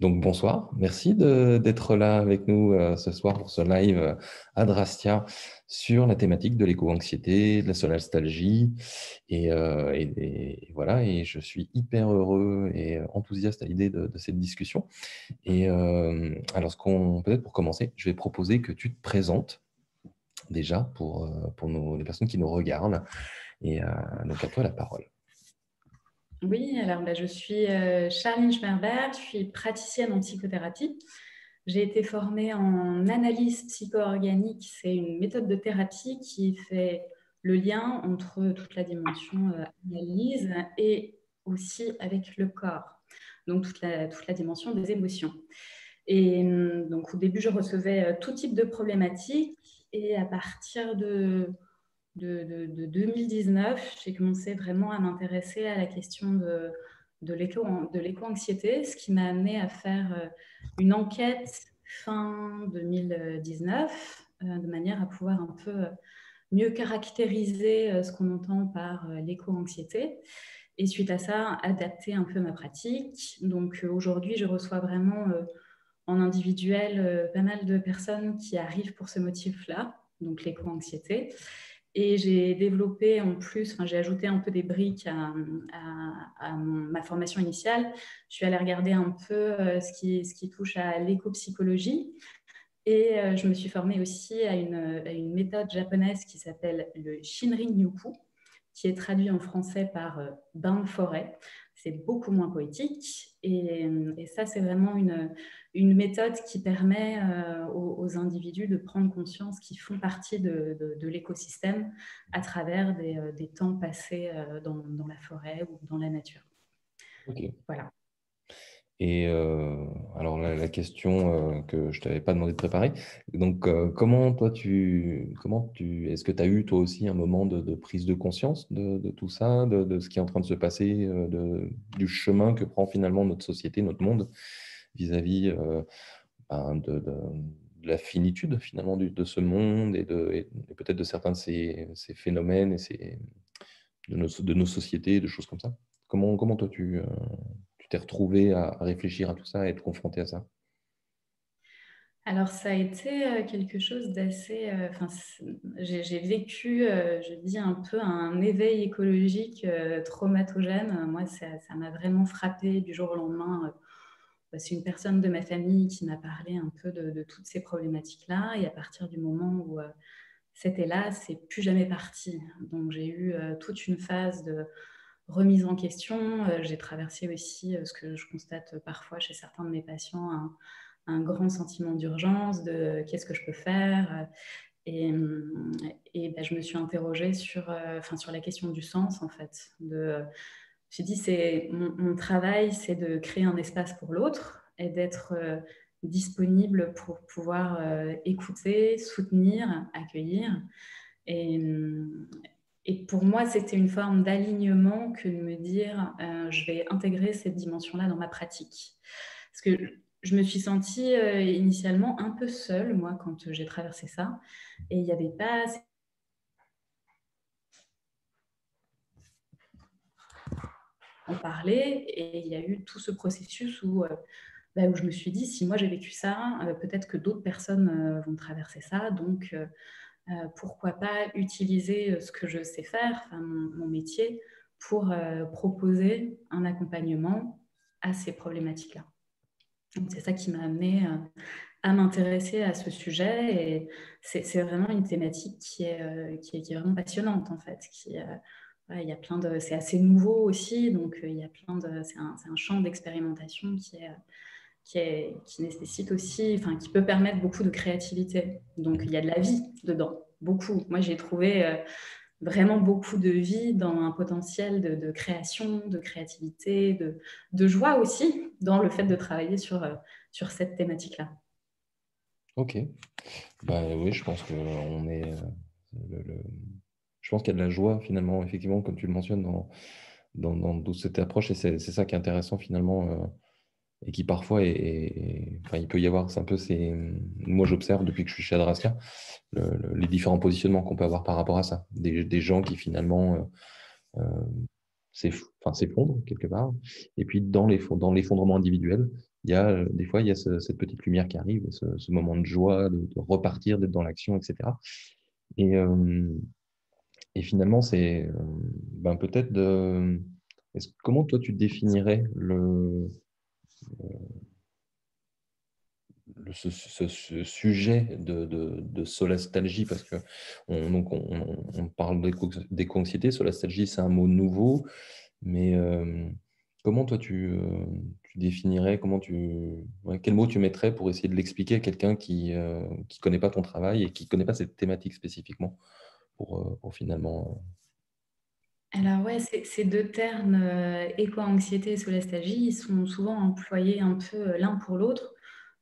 Donc bonsoir, merci d'être là avec nous euh, ce soir pour ce live euh, à Drastia sur la thématique de l'éco-anxiété, de la solastalgie. Et, euh, voilà, et je suis hyper heureux et enthousiaste à l'idée de, cette discussion. Et alors, peut-être pour commencer, je vais proposer que tu te présentes déjà pour, pour les personnes qui nous regardent. Et donc à toi la parole. Oui, alors bah, je suis euh, Charline je suis praticienne en psychothérapie. J'ai été formée en analyse psycho-organique. C'est une méthode de thérapie qui fait le lien entre toute la dimension euh, analyse et aussi avec le corps, donc toute la, toute la dimension des émotions. Et hum, donc au début, je recevais euh, tout type de problématiques et à partir de de, 2019, j'ai commencé vraiment à m'intéresser à la question de, de l'éco-anxiété, ce qui m'a amené à faire euh, une enquête fin 2019, euh, de manière à pouvoir un peu euh, mieux caractériser ce qu'on entend par l'éco-anxiété. Et suite à ça, adapter un peu ma pratique. Donc aujourd'hui, je reçois vraiment en individuel pas mal de personnes qui arrivent pour ce motif-là, donc l'éco-anxiété. Et j'ai développé en plus, enfin, j'ai ajouté un peu des briques à, ma formation initiale. Je suis allée regarder un peu euh, ce qui, touche à l'éco-psychologie. Et euh, je me suis formée aussi à une, à une méthode japonaise qui s'appelle le Shinrin Yuku, qui est traduit en français par euh, bain de forêt c'est beaucoup moins poétique. Et, ça, c'est vraiment une, une, méthode qui permet euh, aux, individus de prendre conscience qu'ils font partie de, de, l'écosystème à travers des, euh, des temps passés euh, dans, dans, la forêt ou dans la nature. Voilà. Et euh, alors la, question euh, que je t'avais pas demandé de préparer, donc euh, comment toi tu, comment tu, est-ce que tu as eu toi aussi un moment de, prise de conscience de, tout ça, de, ce qui est en train de se passer, du chemin que prend finalement notre société, notre monde vis-à-vis ben, de, la finitude finalement de ce monde et, de, peut-être de certains de ces, phénomènes et ces, de, nos, de nos sociétés, de choses comme ça? Comment, comment toi tu tu t'es retrouvé à, réfléchir à tout ça, à être confronté à ça? Alors, ça a été euh, quelque chose d'assez. Euh, j'ai vécu, euh, je dis un peu, un éveil écologique traumatogène. Moi, ça m'a vraiment frappé du jour au lendemain. C'est une personne de ma famille qui m'a parlé un peu de toutes ces problématiques-là. Et à partir du moment où c'était là, c'est plus jamais parti. Donc, j'ai eu toute une phase de remise en question. Euh, j'ai traversé aussi euh, ce que je constate parfois chez certains de mes patients, un, grand sentiment d'urgence, de qu'est-ce que je peux faire? Euh, et, ben, je me suis interrogée sur, enfin, sur la question du sens, en fait. De, j'ai dit, c'est, mon, travail, c'est de créer un espace pour l'autre et d'être disponible pour pouvoir écouter, soutenir, accueillir. Et pour moi, c'était une forme d'alignement que de me dire, euh, je vais intégrer cette dimension-là dans ma pratique. Parce que je me suis sentie euh, initialement un peu seule, moi, quand j'ai traversé ça. Et il n'y avait pas... en parler et il y a eu tout ce processus où, euh, bah, où je me suis dit si moi j'ai vécu ça, peut-être que d'autres personnes vont traverser ça. Donc, euh, pourquoi pas utiliser euh, ce que je sais faire, mon, métier, pour euh, proposer un accompagnement à ces problématiques-là. C'est ça qui m'a amené à m'intéresser à ce sujet et c'est vraiment une thématique qui est, qui est, vraiment passionnante en fait. Y a plein de, c'est assez nouveau aussi, donc il y a plein de, c'est un, un, champ d'expérimentation qui est, qui, nécessite aussi, enfin, qui peut permettre beaucoup de créativité. Donc, il y a de la vie dedans, beaucoup. Moi, j'ai trouvé euh, vraiment beaucoup de vie dans un potentiel de, création, de créativité, de, joie aussi dans le fait de travailler sur, euh, sur cette thématique-là. Ok. Bah, oui, je pense qu'on est. Euh, Je pense qu'il y a de la joie, finalement, effectivement, comme tu le mentionnes, dans, dans, dans, cette approche. Et c'est ça qui est intéressant, finalement et qui parfois est, il peut y avoir, c'est un peu, c'est, moi j'observe depuis que je suis chez Adrastia, les différents positionnements qu'on peut avoir par rapport à ça. Des, gens qui finalement euh, euh s'effondrent quelque part, et puis dans, les, dans l'effondrement individuel, il y a des fois, il y a cette petite lumière qui arrive, ce, moment de joie, de, repartir, d'être dans l'action, etc. Et, et finalement, c'est ben, peut-être de... comment toi tu définirais le, ce, sujet de, solastalgie, parce qu'on on, on, parle d'éco-anxiété, solastalgie c'est un mot nouveau, mais euh, comment toi tu, euh, tu, définirais, comment tu, quel mot tu mettrais pour essayer de l'expliquer à quelqu'un qui ne euh, connaît pas ton travail et qui ne connaît pas cette thématique spécifiquement pour finalement... Alors ouais, ces deux termes, éco-anxiété et solastalgie, ils sont souvent employés un peu l'un pour l'autre.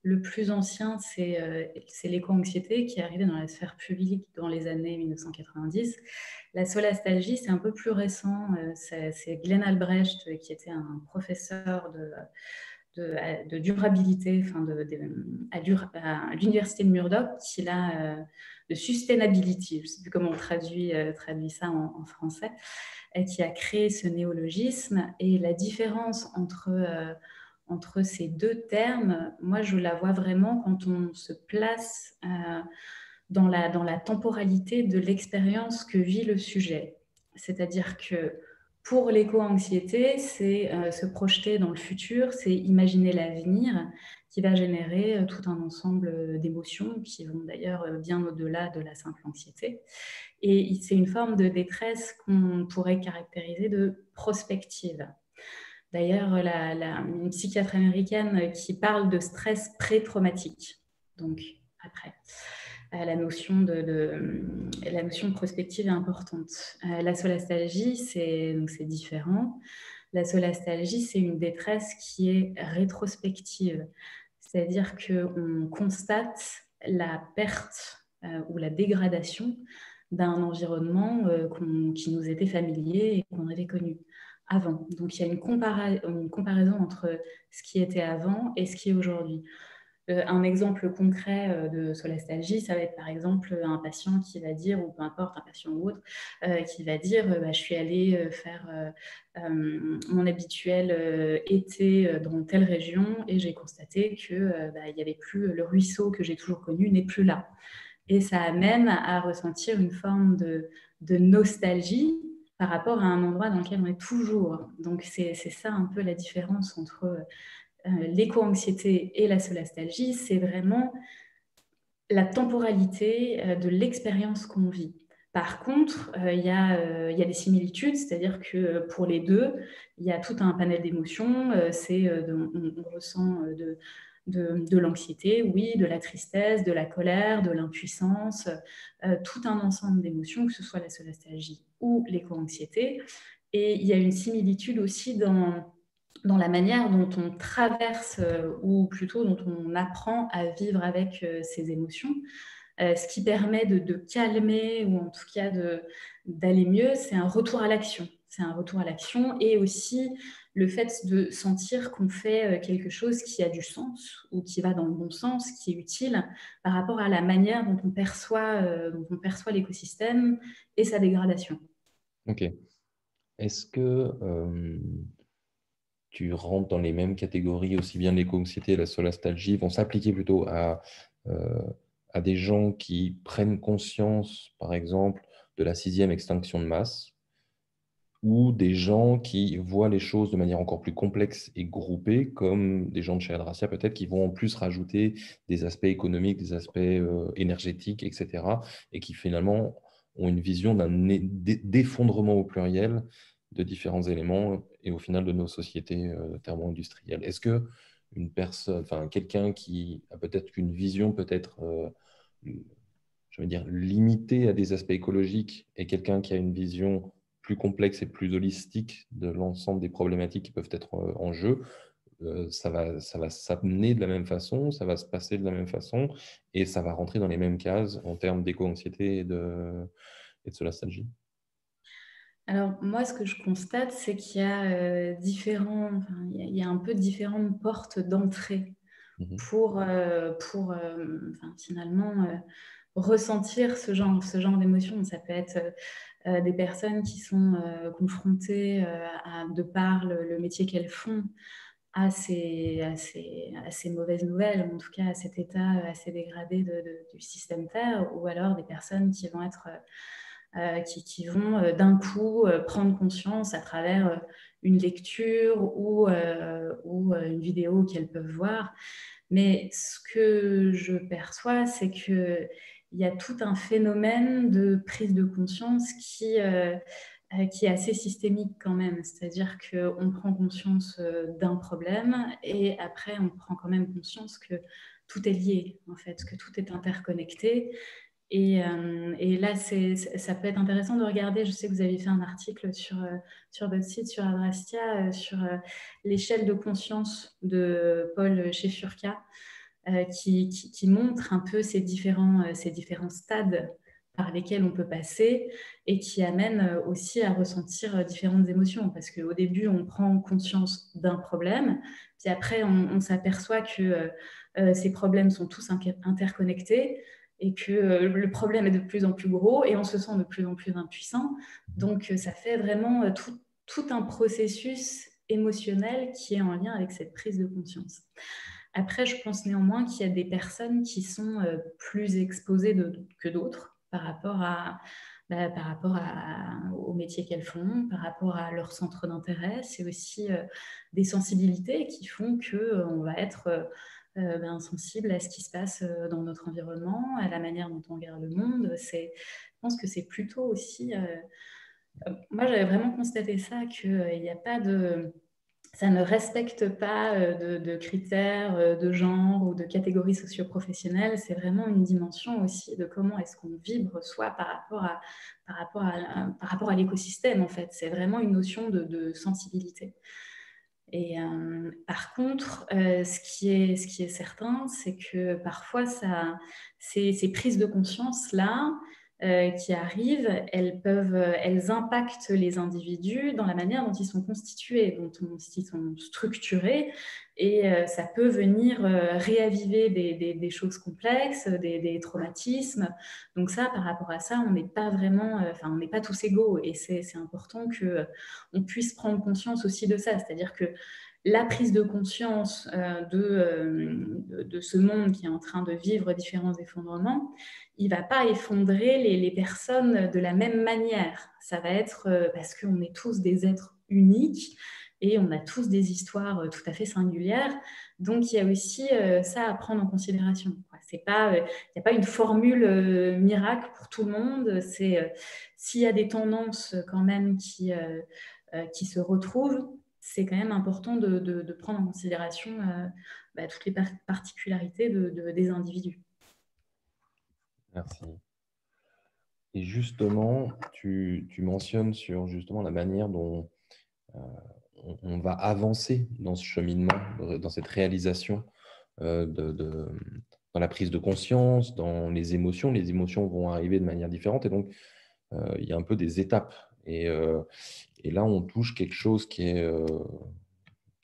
Le plus ancien, euh, c'est l'éco-anxiété qui est arrivé dans la sphère publique dans les années 1990. La solastalgie, c'est un peu plus récent. Euh, c'est Glenn Albrecht, qui était un professeur de, durabilité enfin de, à, l'université de Murdoch, qui l'a euh, de sustainability, je ne sais plus comment on traduit, traduit ça en, français, et qui a créé ce néologisme. Et la différence entre entre ces deux termes, moi, je la vois vraiment quand on se place euh, dans, la, dans la temporalité de l'expérience que vit le sujet. C'est-à-dire que pour l'éco-anxiété, c'est euh, se projeter dans le futur, c'est imaginer l'avenir qui va générer euh, tout un ensemble d'émotions qui vont d'ailleurs bien au-delà de la simple anxiété. Et c'est une forme de détresse qu'on pourrait caractériser de prospective. D'ailleurs, la, une psychiatre américaine qui parle de stress pré-traumatique. Donc, après, euh, la notion de, la notion prospective est importante. Euh, la solastalgie, c'est différent. La solastalgie, c'est une détresse qui est rétrospective, c'est-à-dire qu'on constate la perte euh, ou la dégradation d'un environnement qui nous était familier et qu'on avait connu avant. Donc il y a une, comparaison entre ce qui était avant et ce qui est aujourd'hui. Euh, un exemple concret euh, de solastalgie, ça va être par exemple un patient qui va dire, ou peu importe, un patient ou autre, euh, qui va dire bah, Je suis allé faire mon habituel été dans telle région et j'ai constaté qu'il bah, n'y avait plus le ruisseau que j'ai toujours connu n'est plus là. Et ça amène à ressentir une forme de, nostalgie par rapport à un endroit dans lequel on est toujours. Donc c'est ça un peu la différence entre l'éco-anxiété et la solastalgie, c'est vraiment la temporalité euh, de l'expérience qu'on vit. Par contre, euh, il y, y, a des similitudes, c'est-à-dire que pour les deux, il y a tout un panel d'émotions. c'est on, ressent de, de, l'anxiété, oui, de la tristesse, de la colère, de l'impuissance, euh, tout un ensemble d'émotions, que ce soit la solastalgie ou l'éco-anxiété. Et il y a une similitude aussi dans, dans la manière dont on traverse, euh, ou plutôt dont on apprend à vivre avec euh, ces émotions. ce qui permet de, calmer, ou en tout cas d'aller mieux, c'est un retour à l'action. C'est un retour à l'action et aussi le fait de sentir qu'on fait euh, quelque chose qui a du sens ou qui va dans le bon sens, qui est utile par rapport à la manière dont on perçoit, euh, perçoit l'écosystème et sa dégradation. Ok. Est-ce que euh, tu rentres dans les mêmes catégories, aussi bien l'éco-anxiété et la solastalgie vont s'appliquer plutôt à, à des gens qui prennent conscience, par exemple, de la sixième extinction de masse ou des gens qui voient les choses de manière encore plus complexe et groupée, comme des gens de chez Adracia peut-être, qui vont en plus rajouter des aspects économiques, des aspects euh, énergétiques, etc., et qui finalement ont une vision d'un d'effondrement au pluriel de différents éléments et au final de nos sociétés euh, thermo-industrielles. Est-ce que une personne, enfin quelqu'un qui a peut-être une vision peut-être, euh, je veux dire, limitée à des aspects écologiques et quelqu'un qui a une vision plus complexe et plus holistique de l'ensemble des problématiques qui peuvent être euh, en jeu, ça va, ça va s'amener de la même façon, ça va se passer de la même façon, et ça va rentrer dans les mêmes cases en termes d'éco-anxiété et de, et de solastalgie? Alors moi, ce que je constate, c'est qu'il y a euh, différents, il y a un peu différentes portes d'entrée mmh pour, pour finalement ressentir ce genre, ce genre d'émotion. Ça peut être euh, des personnes qui sont euh, confrontées, euh, à, de par le, métier qu'elles font, à ces, mauvaises nouvelles, en tout cas à cet état assez dégradé du système Terre, ou alors des personnes qui vont être euh, qui, vont euh, d'un coup euh, prendre conscience à travers une lecture ou, une vidéo qu'elles peuvent voir. Mais ce que je perçois, c'est qu'il y a tout un phénomène de prise de conscience qui, qui est assez systémique quand même. C'est-à-dire qu'on prend conscience d'un problème et après on prend quand même conscience que tout est lié, en fait, que tout est interconnecté euh, et, là, ça peut être intéressant de regarder. Je sais que vous avez fait un article sur, euh, sur votre site, sur Adrastia, euh, sur l'échelle de conscience de Paul Chefurka, qui, qui, montre un peu ces différents, ces différents stades par lesquels on peut passer et qui amène aussi à ressentir différentes émotions. Parce qu'au début, on prend conscience d'un problème, puis après, on, on s'aperçoit que ces problèmes sont tous interconnectés et que euh, le problème est de plus en plus gros et on se sent de plus en plus impuissant. Donc euh, ça fait vraiment euh, tout, un processus émotionnel qui est en lien avec cette prise de conscience. Après, je pense néanmoins qu'il y a des personnes qui sont plus exposées que d'autres par rapport à, bah, par rapport au métier qu'elles font, par rapport à leur centre d'intérêt. C'est aussi des sensibilités qui font qu'on va être euh, ben, sensible à ce qui se passe euh, dans notre environnement, à la manière dont on regarde le monde. je pense que c'est plutôt aussi... Euh, moi, j'avais vraiment constaté ça, qu'il n'y a pas de... Ça ne respecte pas de, critères de genre ou de catégories socio-professionnelles. C'est vraiment une dimension aussi de comment est-ce qu'on vibre, soit par rapport à, par rapport à, par rapport à l'écosystème, en fait. C'est vraiment une notion de sensibilité. Et euh, par contre, euh, ce, qui est, certain, c'est que parfois, ça, ces, ces prises de conscience-là, qui arrivent, elles, peuvent, elles impactent les individus dans la manière dont ils sont constitués, dont ils sont structurés, et euh, ça peut venir euh, réaviver des, des, choses complexes, des, des, traumatismes. Donc ça, par rapport à ça, on n'est pas vraiment, enfin, on n'est pas tous égaux, et c'est important que on puisse prendre conscience aussi de ça, c'est-à-dire que la prise de conscience de, de, de, ce monde qui est en train de vivre différents effondrements, il va pas effondrer les, personnes de la même manière. Ça va être euh, parce qu'on est tous des êtres uniques et on a tous des histoires euh, tout à fait singulières. Donc il y a aussi euh, ça à prendre en considération. Il n'y a pas une formule miracle pour tout le monde. S'il y a des tendances quand même qui se retrouvent, c'est quand même important de, prendre en considération bah, toutes les particularités des individus. Merci. Et justement, tu, mentionnes sur justement la manière dont euh, on, va avancer dans ce cheminement, dans cette réalisation euh, dans la prise de conscience, dans les émotions. Les émotions vont arriver de manière différente et donc euh, il y a un peu des étapes. Et, et là, on touche quelque chose qui est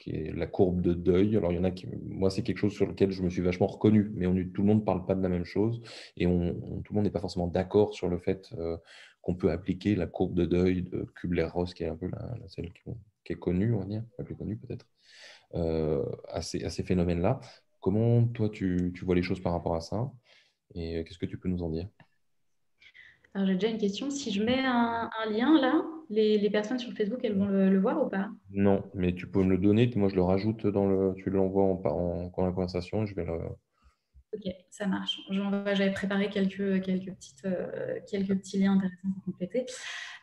qui est la courbe de deuil. Alors, il y en a qui, moi, c'est quelque chose sur lequel je me suis vachement reconnu, mais tout le monde ne parle pas de la même chose et tout le monde n'est pas forcément d'accord sur le fait euh, qu'on peut appliquer la courbe de deuil de Kubler-Ross, qui est un peu la, celle qui, est connue, on va dire, la plus connue peut-être, euh, à ces, phénomènes-là. Comment, toi, tu, vois les choses par rapport à ça? Et euh, qu'est-ce que tu peux nous en dire? Alors, j'ai déjà une question. Si je mets un, lien là, les, personnes sur Facebook, elles vont le, voir ou pas? Non, mais tu peux me le donner. Moi, je le rajoute dans le. Tu l'envoies en, en, en, conversation. Je vais le. Ok, ça marche. J'avais préparé quelques, quelques, petites, euh, quelques petits liens intéressants pour compléter.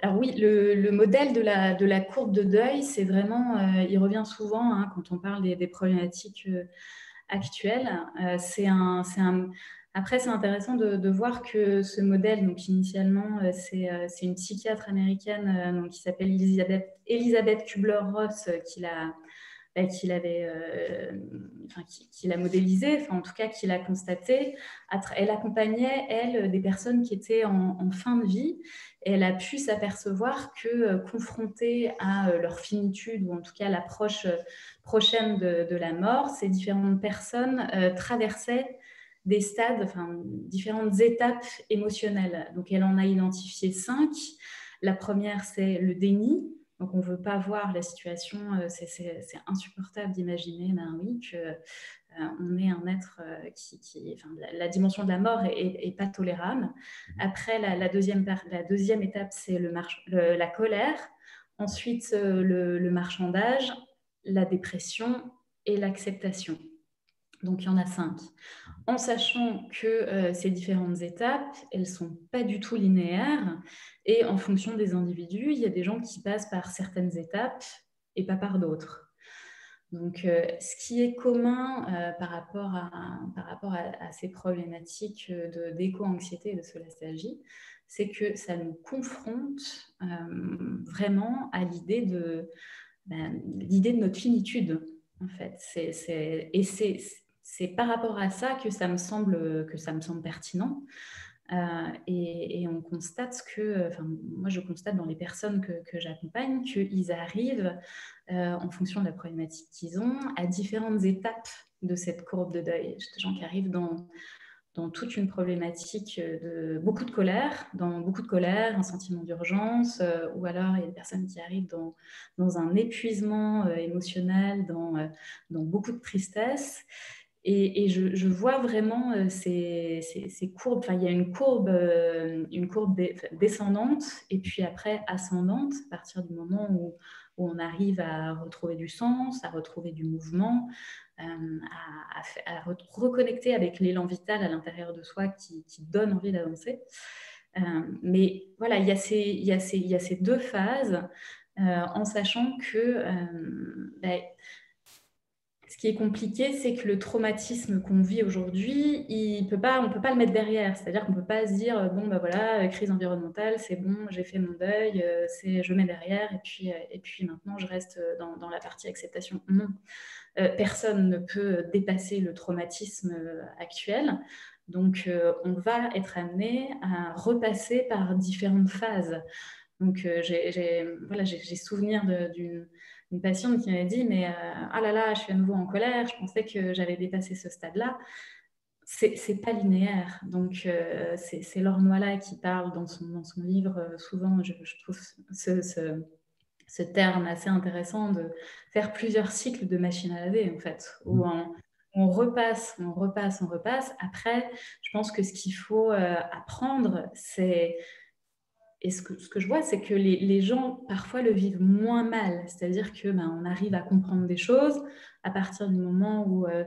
Alors oui, le, modèle de la, de la, courbe de deuil, c'est vraiment, euh, il revient souvent hein, quand on parle des, problématiques euh, actuelles. c'est un, un, après, c'est intéressant de, voir que ce modèle, donc initialement, euh, euh, c'est une psychiatre américaine euh, qui s'appelle Elisabeth, Kubler-Ross qui l'a bah, modélisé, enfin, en tout cas qui l'a constaté. Elle accompagnait, elle, des personnes qui étaient en, fin de vie elle a pu s'apercevoir que, confrontées à leur finitude ou en tout cas l'approche prochaine de, la mort, ces différentes personnes traversaient des stades, enfin, différentes étapes émotionnelles. Donc, elle en a identifié cinq. La première, c'est le déni. Donc, on ne veut pas voir la situation, c'est insupportable d'imaginer, ben oui, que on est un être qui, enfin, la, dimension de la mort est, pas tolérable. Après, la, deuxième, la deuxième étape, c'est la colère. Ensuite, le, marchandage, la dépression et l'acceptation. Donc, il y en a cinq. En sachant que euh, ces différentes étapes, elles ne sont pas du tout linéaires. Et en fonction des individus, il y a des gens qui passent par certaines étapes et pas par d'autres. Donc, euh, ce qui est commun euh, par rapport, à, par rapport à, ces problématiques d'éco-anxiété et de solastalgie, c'est que ça nous confronte vraiment à l'idée de, ben, de notre finitude, en fait. C'est, et c'est c'est par rapport à ça que ça me semble, que ça me semble pertinent. Euh, et, on constate que, enfin, moi je constate dans les personnes que, que j'accompagne qu'ils arrivent, euh, en fonction de la problématique qu'ils ont, à différentes étapes de cette courbe de deuil. Des gens qui arrivent dans, dans toute une problématique de beaucoup de colère, dans beaucoup de colère, un sentiment d'urgence, euh, ou alors il y a des personnes qui arrivent dans, dans un épuisement émotionnel, dans, dans beaucoup de tristesse. Et, je, vois vraiment euh, ces, courbes. Enfin, il y a une courbe, euh, une courbe descendante et puis après ascendante à partir du moment où, on arrive à retrouver du sens, à retrouver du mouvement, euh, à, reconnecter avec l'élan vital à l'intérieur de soi qui, donne envie d'avancer. mais voilà, il y, a ces, il, y a ces, il y a ces deux phases en sachant que ben, ce qui est compliqué, c'est que le traumatisme qu'on vit aujourd'hui, il peut pas, on ne peut pas le mettre derrière. C'est-à-dire qu'on ne peut pas se dire, bon, bah voilà, crise environnementale, c'est bon, j'ai fait mon deuil, euh, c'est, je mets derrière, et puis, euh, et puis maintenant, je reste dans, dans la partie acceptation. Non. Euh, personne ne peut dépasser le traumatisme actuel. Donc, on va être amené à repasser par différentes phases. Donc, j'ai, voilà, souvenir d'une une patiente qui m'avait dit Mais euh, ah là là, je suis à nouveau en colère, je pensais que j'avais dépassé ce stade-là. C'est pas linéaire. Donc, euh, c'est Laure Noila qui parle dans son, dans son livre, euh, souvent, je, trouve ce, ce, terme assez intéressant de faire plusieurs cycles de machine à laver, en fait, où mmh. on, on repasse, on repasse, on repasse. Après, je pense que ce qu'il faut apprendre, c'est et ce que, ce que, je vois, c'est que les, les, gens parfois le vivent moins mal. C'est-à-dire que ben, on arrive à comprendre des choses à partir du moment où euh,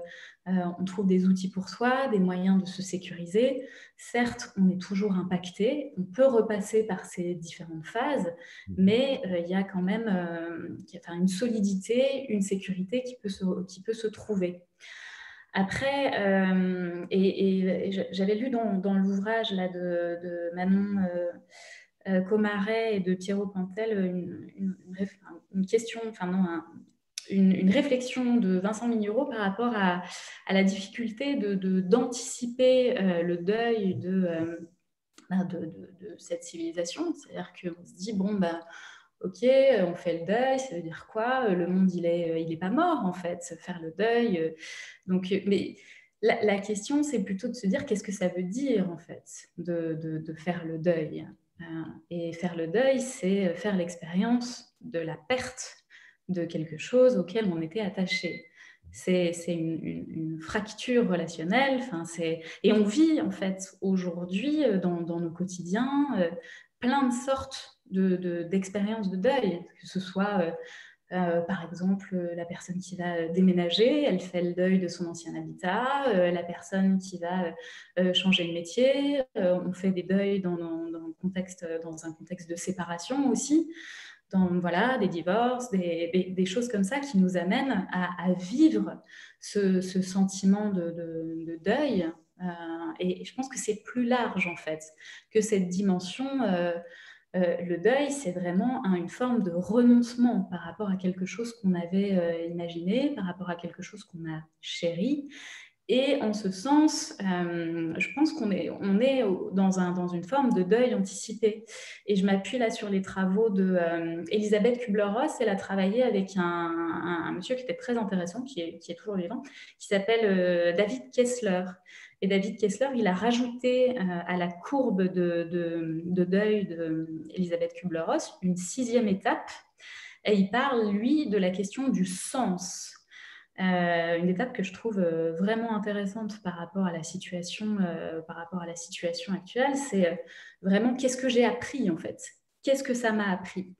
euh, on trouve des outils pour soi, des moyens de se sécuriser. Certes, on est toujours impacté, on peut repasser par ces différentes phases, mmh. mais euh, il y a quand même enfin, une solidité, une sécurité qui peut se, qui peut se trouver. Après, et, j'avais lu dans, dans l'ouvrage là de, de Manon Comaret et de Pierrot Pantel une, question, enfin non, une, réflexion de Vincent Mignereau par rapport à, la difficulté d'anticiper de, euh, le deuil euh, bah, de, cette civilisation. C'est-à-dire qu'on se dit, bon, bah, ok, on fait le deuil, ça veut dire quoi? Le monde, il n'est il est pas mort, en fait, faire le deuil. Donc, mais la, la question, c'est plutôt de se dire, qu'est-ce que ça veut dire, en fait, de, faire le deuil? euh, et faire le deuil, c'est faire l'expérience de la perte de quelque chose auquel on était attaché. C'est une, une, relationnelle. Enfin, et on vit en fait aujourd'hui euh, dans, nos quotidiens euh, plein de sortes d'expériences de, de, deuil, que ce soit euh, par exemple, la personne qui va déménager, elle fait le deuil de son ancien habitat. Euh, la personne qui va euh, changer de métier, on fait des deuils dans, un contexte, dans un contexte de séparation aussi. Dans voilà, des divorces, des, choses comme ça qui nous amènent à, vivre ce, sentiment de, deuil. et, je pense que c'est plus large en fait que cette dimension euh, le deuil, c'est vraiment une forme de renoncement par rapport à quelque chose qu'on avait euh, imaginé, par rapport à quelque chose qu'on a chéri. Et en ce sens, euh, je pense qu'on est, dans, un, dans, une forme de deuil anticipé. Et je m'appuie là sur les travaux d'Elisabeth Kubler-Ross. Elle a travaillé avec un, monsieur qui était très intéressant, qui est toujours vivant, qui s'appelle David Kessler. Et David Kessler, il a rajouté euh, à la courbe de, deuil d'Elisabeth Kubler-Ross une sixième étape. Et il parle, lui, de la question du sens. Euh, une étape que je trouve euh, vraiment intéressante par rapport à la situation, par rapport à la situation actuelle, c'est vraiment qu'est-ce que j'ai appris en fait? Qu'est-ce que ça m'a appris?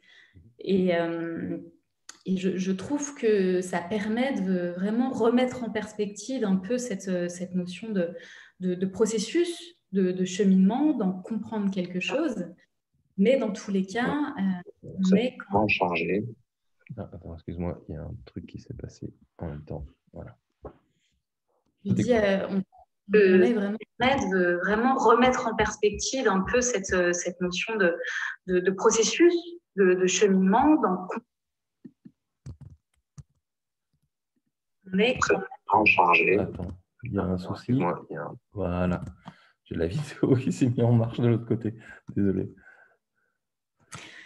Et je, je, trouve que ça permet de vraiment remettre en perspective un peu cette, cette notion de, de, de processus, de, de, cheminement, d'en comprendre quelque chose. Mais dans tous les cas, on est quand... chargé. Ah, attends, excuse-moi, il y a un truc qui s'est passé en même temps. Voilà. Je dis, euh, on peut vraiment, de vraiment remettre en perspective un peu cette, euh, cette notion de, de, de processus, de, de, cheminement. Dans... On est quand chargé. Attends, il y a un souci. Il y a un... Voilà. J'ai la vidéo qui s'est mise en marche de l'autre côté. Désolé.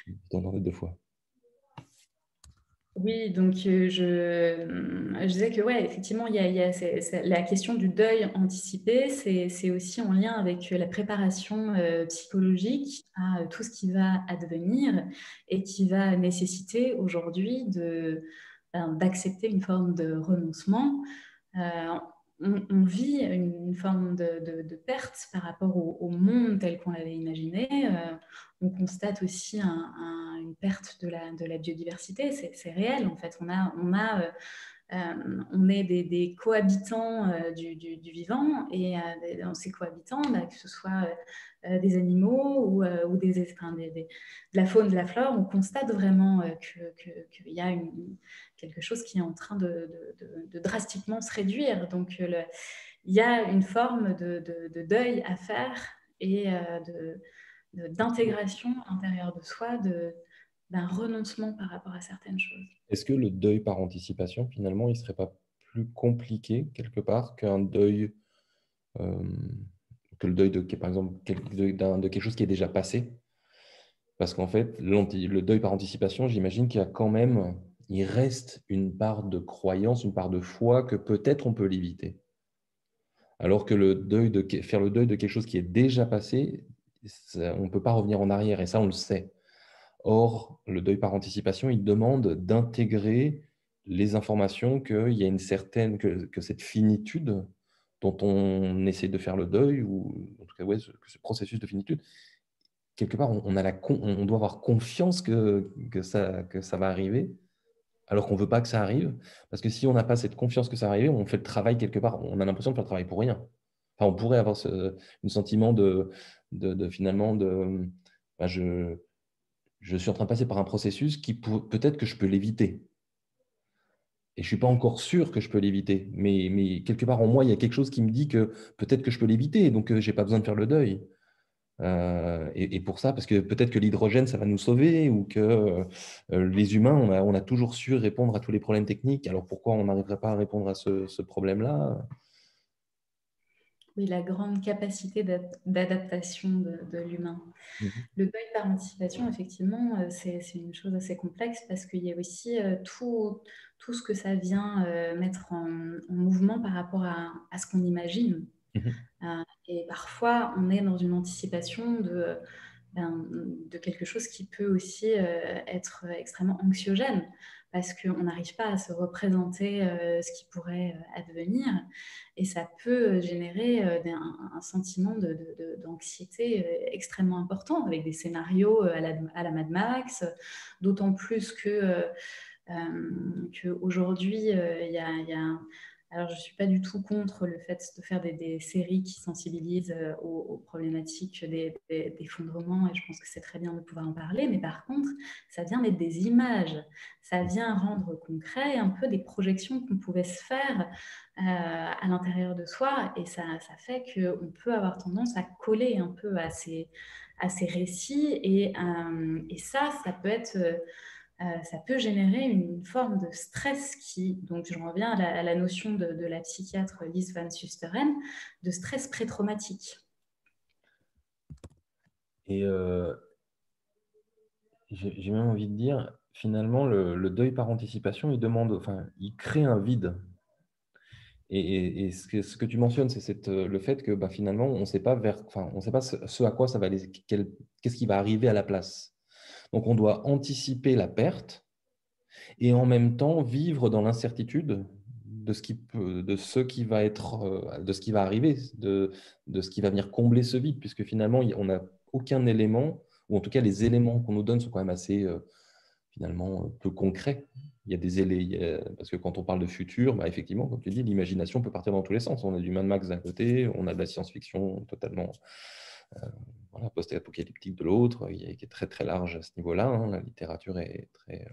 Je t'entendais deux fois. Oui, donc euh, je, je, disais que ouais, effectivement, il y a, il y a la question du deuil anticipé, c'est aussi en lien avec la préparation euh, psychologique à tout ce qui va advenir et qui va nécessiter aujourd'hui ben, d'accepter une forme de renoncement. Euh, on, vit une, forme de, perte par rapport au, monde tel qu'on l'avait imaginé. Euh, on constate aussi une perte de la, biodiversité. C'est réel, en fait. On, a, euh, euh, on est des, cohabitants du, vivant et dans ces cohabitants, bah, que ce soit des animaux ou, des, de la faune, de la flore, on constate vraiment qu'il y a quelque chose qui est en train de, drastiquement se réduire. Donc, euh, il y a une forme de, deuil à faire et euh, d'intégration intérieure de soi, d'un renoncement par rapport à certaines choses. Est-ce que le deuil par anticipation, finalement, il ne serait pas plus compliqué quelque part qu'un deuil, euh, que le deuil de, par exemple, de quelque chose qui est déjà passé? Parce qu'en fait, le deuil par anticipation, j'imagine qu'il y a quand même il reste une part de croyance, une part de foi que peut-être on peut l'éviter. Alors que le deuil de, faire le deuil de quelque chose qui est déjà passé, on ne peut pas revenir en arrière, et ça, on le sait. Or, le deuil par anticipation, il demande d'intégrer les informations qu'il y a une certaine, que, cette finitude dont on essaie de faire le deuil, ou en tout cas, ouais, ce, ce processus de finitude, quelque part, on, a la, on doit avoir confiance que, que, ça, que ça va arriver alors qu'on ne veut pas que ça arrive. Parce que si on n'a pas cette confiance que ça arrive, on fait le travail quelque part. On a l'impression de faire le travail pour rien. Enfin, on pourrait avoir ce un sentiment de, de, finalement de bah, je, je suis en train de passer par un processus qui peut-être que je peux l'éviter. Et je ne suis pas encore sûr que je peux l'éviter. Mais, mais quelque part en moi, il y a quelque chose qui me dit que peut-être que je peux l'éviter. Donc, euh, je n'ai pas besoin de faire le deuil. Euh, et, pour ça, parce que peut-être que l'hydrogène, ça va nous sauver, ou que euh, les humains, on a, toujours su répondre à tous les problèmes techniques. Alors pourquoi on n'arriverait pas à répondre à ce, problème-là? Oui, la grande capacité d'adaptation de, l'humain. Mmh Le deuil par anticipation, effectivement, euh, c'est une chose assez complexe parce qu'il y a aussi tout, tout ce que ça vient mettre en, mouvement par rapport à, à ce qu'on imagine. Mmh euh, et parfois, on est dans une anticipation de, ben, de quelque chose qui peut aussi euh, être extrêmement anxiogène parce qu'on n'arrive pas à se représenter euh, ce qui pourrait advenir. Et ça peut générer un, sentiment d'anxiété extrêmement important avec des scénarios à la, Mad Max, d'autant plus que qu'aujourd'hui, il y a alors, je ne suis pas du tout contre le fait de faire des, séries qui sensibilisent euh, aux, problématiques des, d'effondrement, et je pense que c'est très bien de pouvoir en parler, mais par contre, ça vient mettre des images, ça vient rendre concret un peu des projections qu'on pouvait se faire euh, à l'intérieur de soi, et ça, ça fait qu'on peut avoir tendance à coller un peu à ces, à ces récits, et, euh, et ça, ça peut être ça peut générer une forme de stress qui, donc je reviens à la, notion de, la psychiatre Lise Van Susteren, de stress pré-traumatique. Et euh, j'ai même envie de dire, finalement, le, deuil par anticipation, il demande, enfin, il crée un vide. Et, ce, que, tu mentionnes, c'est le fait que bah, finalement, on ne sait pas vers, enfin, on sait pas ce, à quoi ça va aller, qu'est-ce qui va arriver à la place. Donc on doit anticiper la perte Et en même temps, vivre dans l'incertitude de ce qui va euh, arriver, de, ce qui va venir combler ce vide, puisque finalement, on n'a aucun élément, ou en tout cas les éléments qu'on nous donne sont quand même assez euh, finalement peu concrets. Il y a des éléments, parce que quand on parle de futur, bah, effectivement, comme tu dis, l'imagination peut partir dans tous les sens. On a du Mad Max d'un côté, on a de la science-fiction totalement euh, voilà, post-apocalyptique de l'autre, qui est très très large à ce niveau-là. Hein. La littérature est très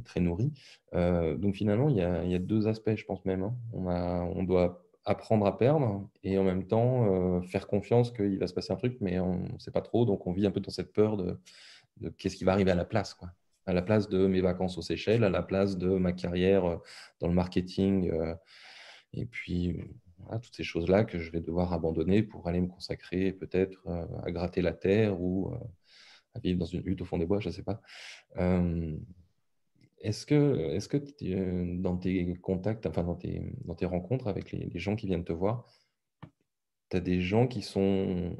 très nourri. Euh, donc finalement, il y, a, deux aspects, je pense même. Hein. On, a, on doit apprendre à perdre et en même temps euh, faire confiance qu'il va se passer un truc, mais on ne sait pas trop. Donc on vit un peu dans cette peur de, qu'est-ce qui va arriver à la place. Quoi. À la place de mes vacances aux Seychelles, à la place de ma carrière euh, dans le marketing. et puis, toutes ces choses-là que je vais devoir abandonner pour aller me consacrer peut-être à gratter la terre ou à vivre dans une hutte au fond des bois, je ne sais pas. Est-ce que, est que euh, dans tes contacts, enfin dans tes, rencontres avec les, gens qui viennent te voir, tu as des gens qui sont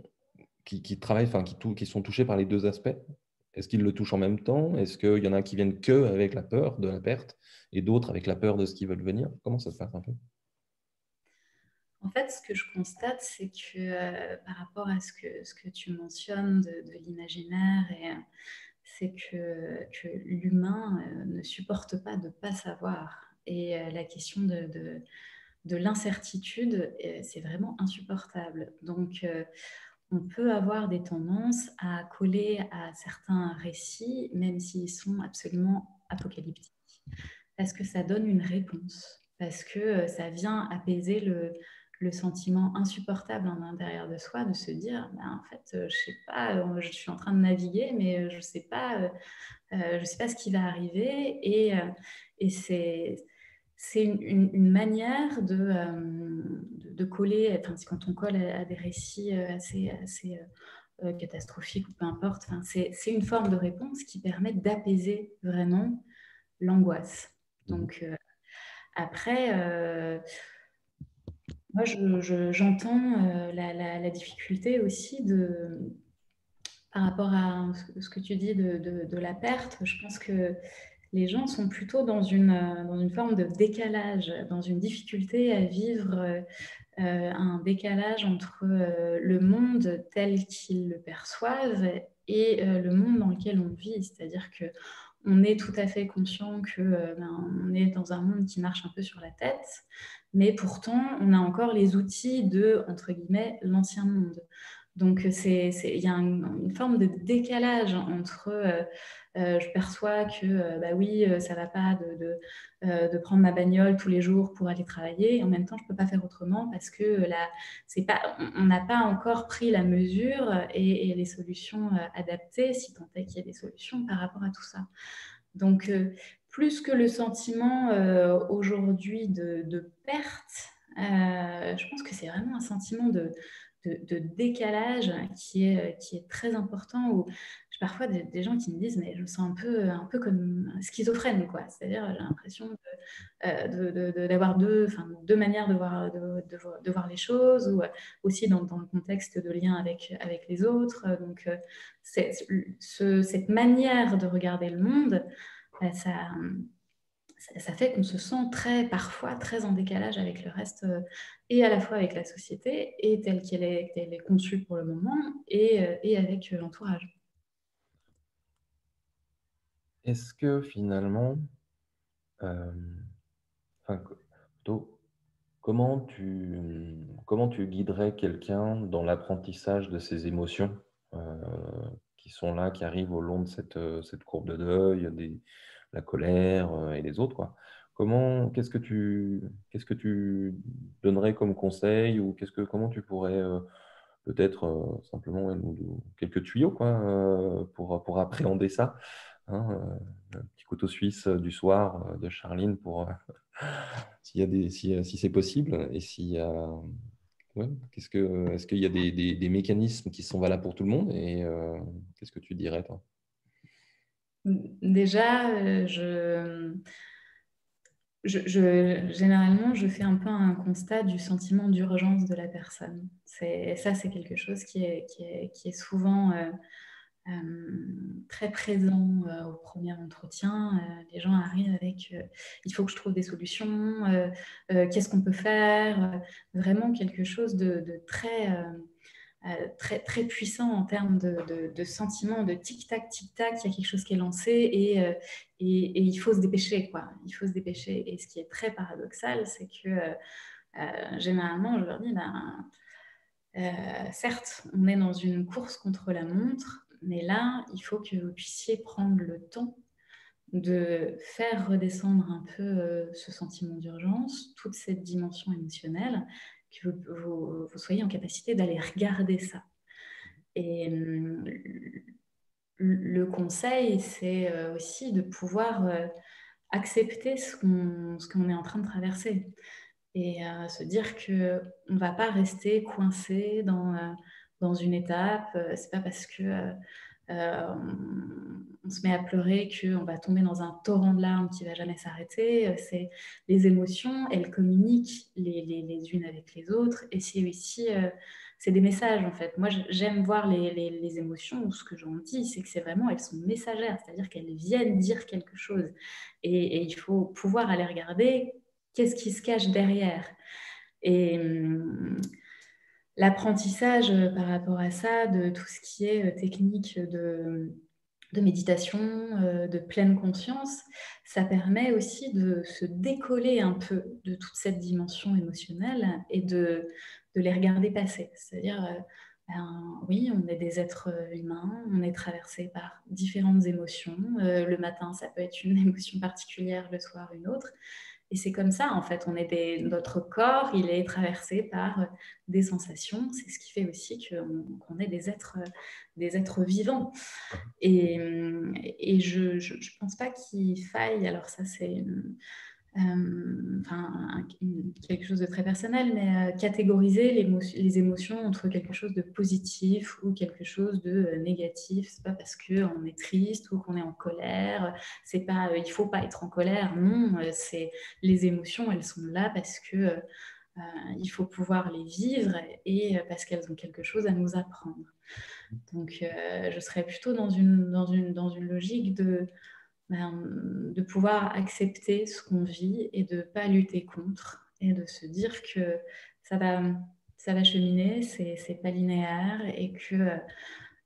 qui, travaillent, enfin qui sont touchés par les deux aspects? Est-ce qu'ils le touchent en même temps? Est-ce qu'il y en a qui viennent que avec la peur de la perte et d'autres avec la peur de ce qu'ils veulent venir? Comment ça se passe un peu? En fait, ce que je constate, c'est que euh, par rapport à ce que, tu mentionnes de, de l'imaginaire et c'est que, l'humain euh, ne supporte pas de ne pas savoir. Et euh, la question de, de, l'incertitude, euh, c'est vraiment insupportable. Donc, on peut avoir des tendances à coller à certains récits, même s'ils sont absolument apocalyptiques, parce que ça donne une réponse, parce que ça vient apaiser le, le sentiment insupportable en intérieur de soi de se dire ben, en fait euh, je sais pas euh, je suis en train de naviguer mais euh, je sais pas je sais pas ce qui va arriver et, et c'est c'est une, manière de, de, coller enfin quand on colle à, des récits assez, assez catastrophiques ou peu importe enfin, c'est une forme de réponse qui permet d'apaiser vraiment l'angoisse mmh. donc après moi, j'entends euh, la, difficulté aussi de, par rapport à ce que tu dis de, la perte. Je pense que les gens sont plutôt dans une, dans une forme de décalage, dans une difficulté à vivre euh, un décalage entre euh, le monde tel qu'ils le perçoivent et le monde dans lequel on vit. C'est-à-dire que on est tout à fait conscient que ben, on est dans un monde qui marche un peu sur la tête, mais pourtant, on a encore les outils de, entre guillemets, l'ancien monde. Donc, il y a une forme de décalage entre euh, euh, je perçois que, euh, bah oui, ça va pas de, prendre ma bagnole tous les jours pour aller travailler, et en même temps, je ne peux pas faire autrement parce que là, pas, on n'a pas encore pris la mesure et, les solutions adaptées, si tant est qu'il y ait des solutions par rapport à tout ça. Donc, plus que le sentiment euh, aujourd'hui de, perte, euh, je pense que c'est vraiment un sentiment de, décalage qui est, qui est très important. Parfois des, gens qui me disent mais je me sens un peu, un peu comme schizophrène, quoi. C'est-à-dire j'ai l'impression d'avoir euh, deux, deux manières de voir, de, voir les choses, ou aussi dans, le contexte de lien avec, avec les autres. Donc cette manière de regarder le monde, ça, ça, fait qu'on se sent très, parfois très en décalage avec le reste, euh, et à la fois avec la société, et telle qu'elle est, est, conçue pour le moment, et, euh, et avec euh, l'entourage. Est-ce que finalement, comment, tu, comment tu guiderais quelqu'un dans l'apprentissage de ses émotions qui sont là, qui arrivent au long de cette, euh, courbe de deuil, des, la colère euh, et les autres. Comment, qu'est-ce que tu, donnerais comme conseil ou qu'est-ce que, comment tu pourrais euh, peut-être simplement quelques tuyaux pour appréhender ça? Hein, Un petit couteau suisse du soir de Charline pour s'il y a des, si, si c'est possible et s'il. Qu'est-ce que, est-ce qu'il y a des, des, mécanismes qui sont valables pour tout le monde Et euh, qu'est-ce que tu dirais, toi? Déjà, euh, je, je, généralement, je fais un peu un constat du sentiment d'urgence de la personne. C'est, ça, c'est quelque chose qui est, qui est, qui est souvent très présent au premier entretien. les gens arrivent avec il faut que je trouve des solutions, qu'est-ce qu'on peut faire Vraiment quelque chose de, très, très, très puissant en termes de, de sentiments, de tic-tac, tic-tac, il y a quelque chose qui est lancé et, et, et, il faut se dépêcher. Quoi. Il faut se dépêcher. Et ce qui est très paradoxal, c'est que généralement, je leur dis, ben, certes, on est dans une course contre la montre, mais là, il faut que vous puissiez prendre le temps de faire redescendre un peu euh, ce sentiment d'urgence, toute cette dimension émotionnelle, que vous, soyez en capacité d'aller regarder ça. Et hum, le conseil, c'est euh, aussi de pouvoir euh, accepter ce qu'on est en train de traverser et se dire qu'on ne va pas rester coincé dans dans une étape. Euh, c'est pas parce que euh, euh, on se met à pleurer qu'on va tomber dans un torrent de larmes qui va jamais s'arrêter. C'est les émotions, elles communiquent les, les, unes avec les autres. Et c'est aussi, c'est des messages en fait. Moi, j'aime voir les, les, émotions. Ce que j'en dis, c'est que c'est vraiment, elles sont messagères, c'est-à-dire qu'elles viennent dire quelque chose. Et, il faut pouvoir aller regarder qu'est-ce qui se cache derrière. Hum, l'apprentissage euh, par rapport à ça, de tout ce qui est euh, technique de, méditation, euh, de pleine conscience, ça permet aussi de se décoller un peu de toute cette dimension émotionnelle et de, les regarder passer. C'est-à-dire, ben, oui, on est des êtres humains, on est traversé par différentes émotions. le matin, ça peut être une émotion particulière, le soir, une autre. Et c'est comme ça, en fait, on est des, notre corps, il est traversé par euh, des sensations. C'est ce qui fait aussi qu'on est des êtres, euh, des êtres vivants. Et, et je ne pense pas qu'il faille, alors ça c'est euh, enfin, quelque chose de très personnel, mais euh, catégoriser les, émotions entre quelque chose de positif ou quelque chose de euh, négatif. C'est pas parce qu'on est triste ou qu'on est en colère. C'est pas, il faut pas être en colère. Non, c'est les émotions, elles sont là parce que il faut pouvoir les vivre et parce qu'elles ont quelque chose à nous apprendre. Donc, je serais plutôt dans une, dans une, dans une logique de de pouvoir accepter ce qu'on vit et de ne pas lutter contre et de se dire que ça va, ça va cheminer, c'est pas linéaire et que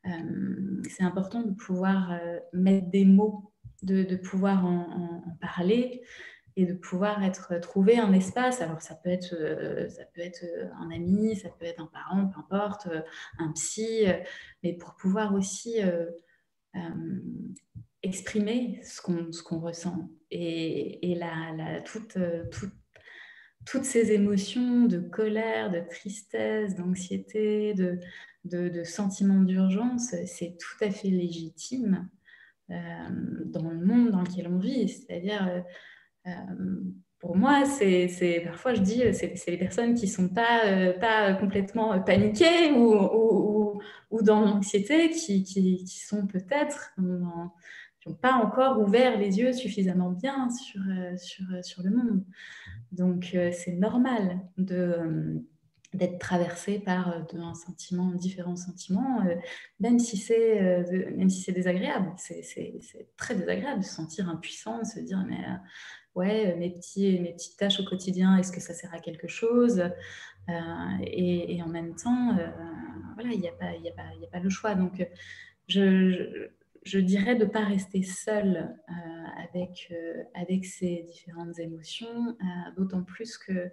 euh, c'est important de pouvoir euh, mettre des mots, de, pouvoir en, parler et de pouvoir être trouver un espace. Alors ça peut être euh, ça peut être un ami, ça peut être un parent, peu importe, un psy, mais pour pouvoir aussi exprimer ce qu'on ressent. Et, et la, la, toute, euh, toutes ces émotions de colère, de tristesse, d'anxiété, de, de, sentiments d'urgence, c'est tout à fait légitime euh, dans le monde dans lequel on vit. C'est-à-dire, euh, pour moi, c'est parfois je dis, c'est les personnes qui ne sont pas, pas complètement paniquées ou, ou, ou dans l'anxiété, qui, qui, sont peut-être pas encore ouvert les yeux suffisamment bien sur, euh, sur, euh, sur le monde. Donc euh, c'est normal de d'être traversé par un sentiment, différents sentiments, même si c'est même si c'est désagréable. C'est très désagréable de se sentir impuissant, de se dire mais ouais mes petits mes petites tâches au quotidien, est-ce que ça sert à quelque chose? Et, en même temps, voilà, il n'y a pas a a pas le choix. Donc je dirais de ne pas rester seul euh, avec, euh, ces différentes émotions, euh, d'autant plus que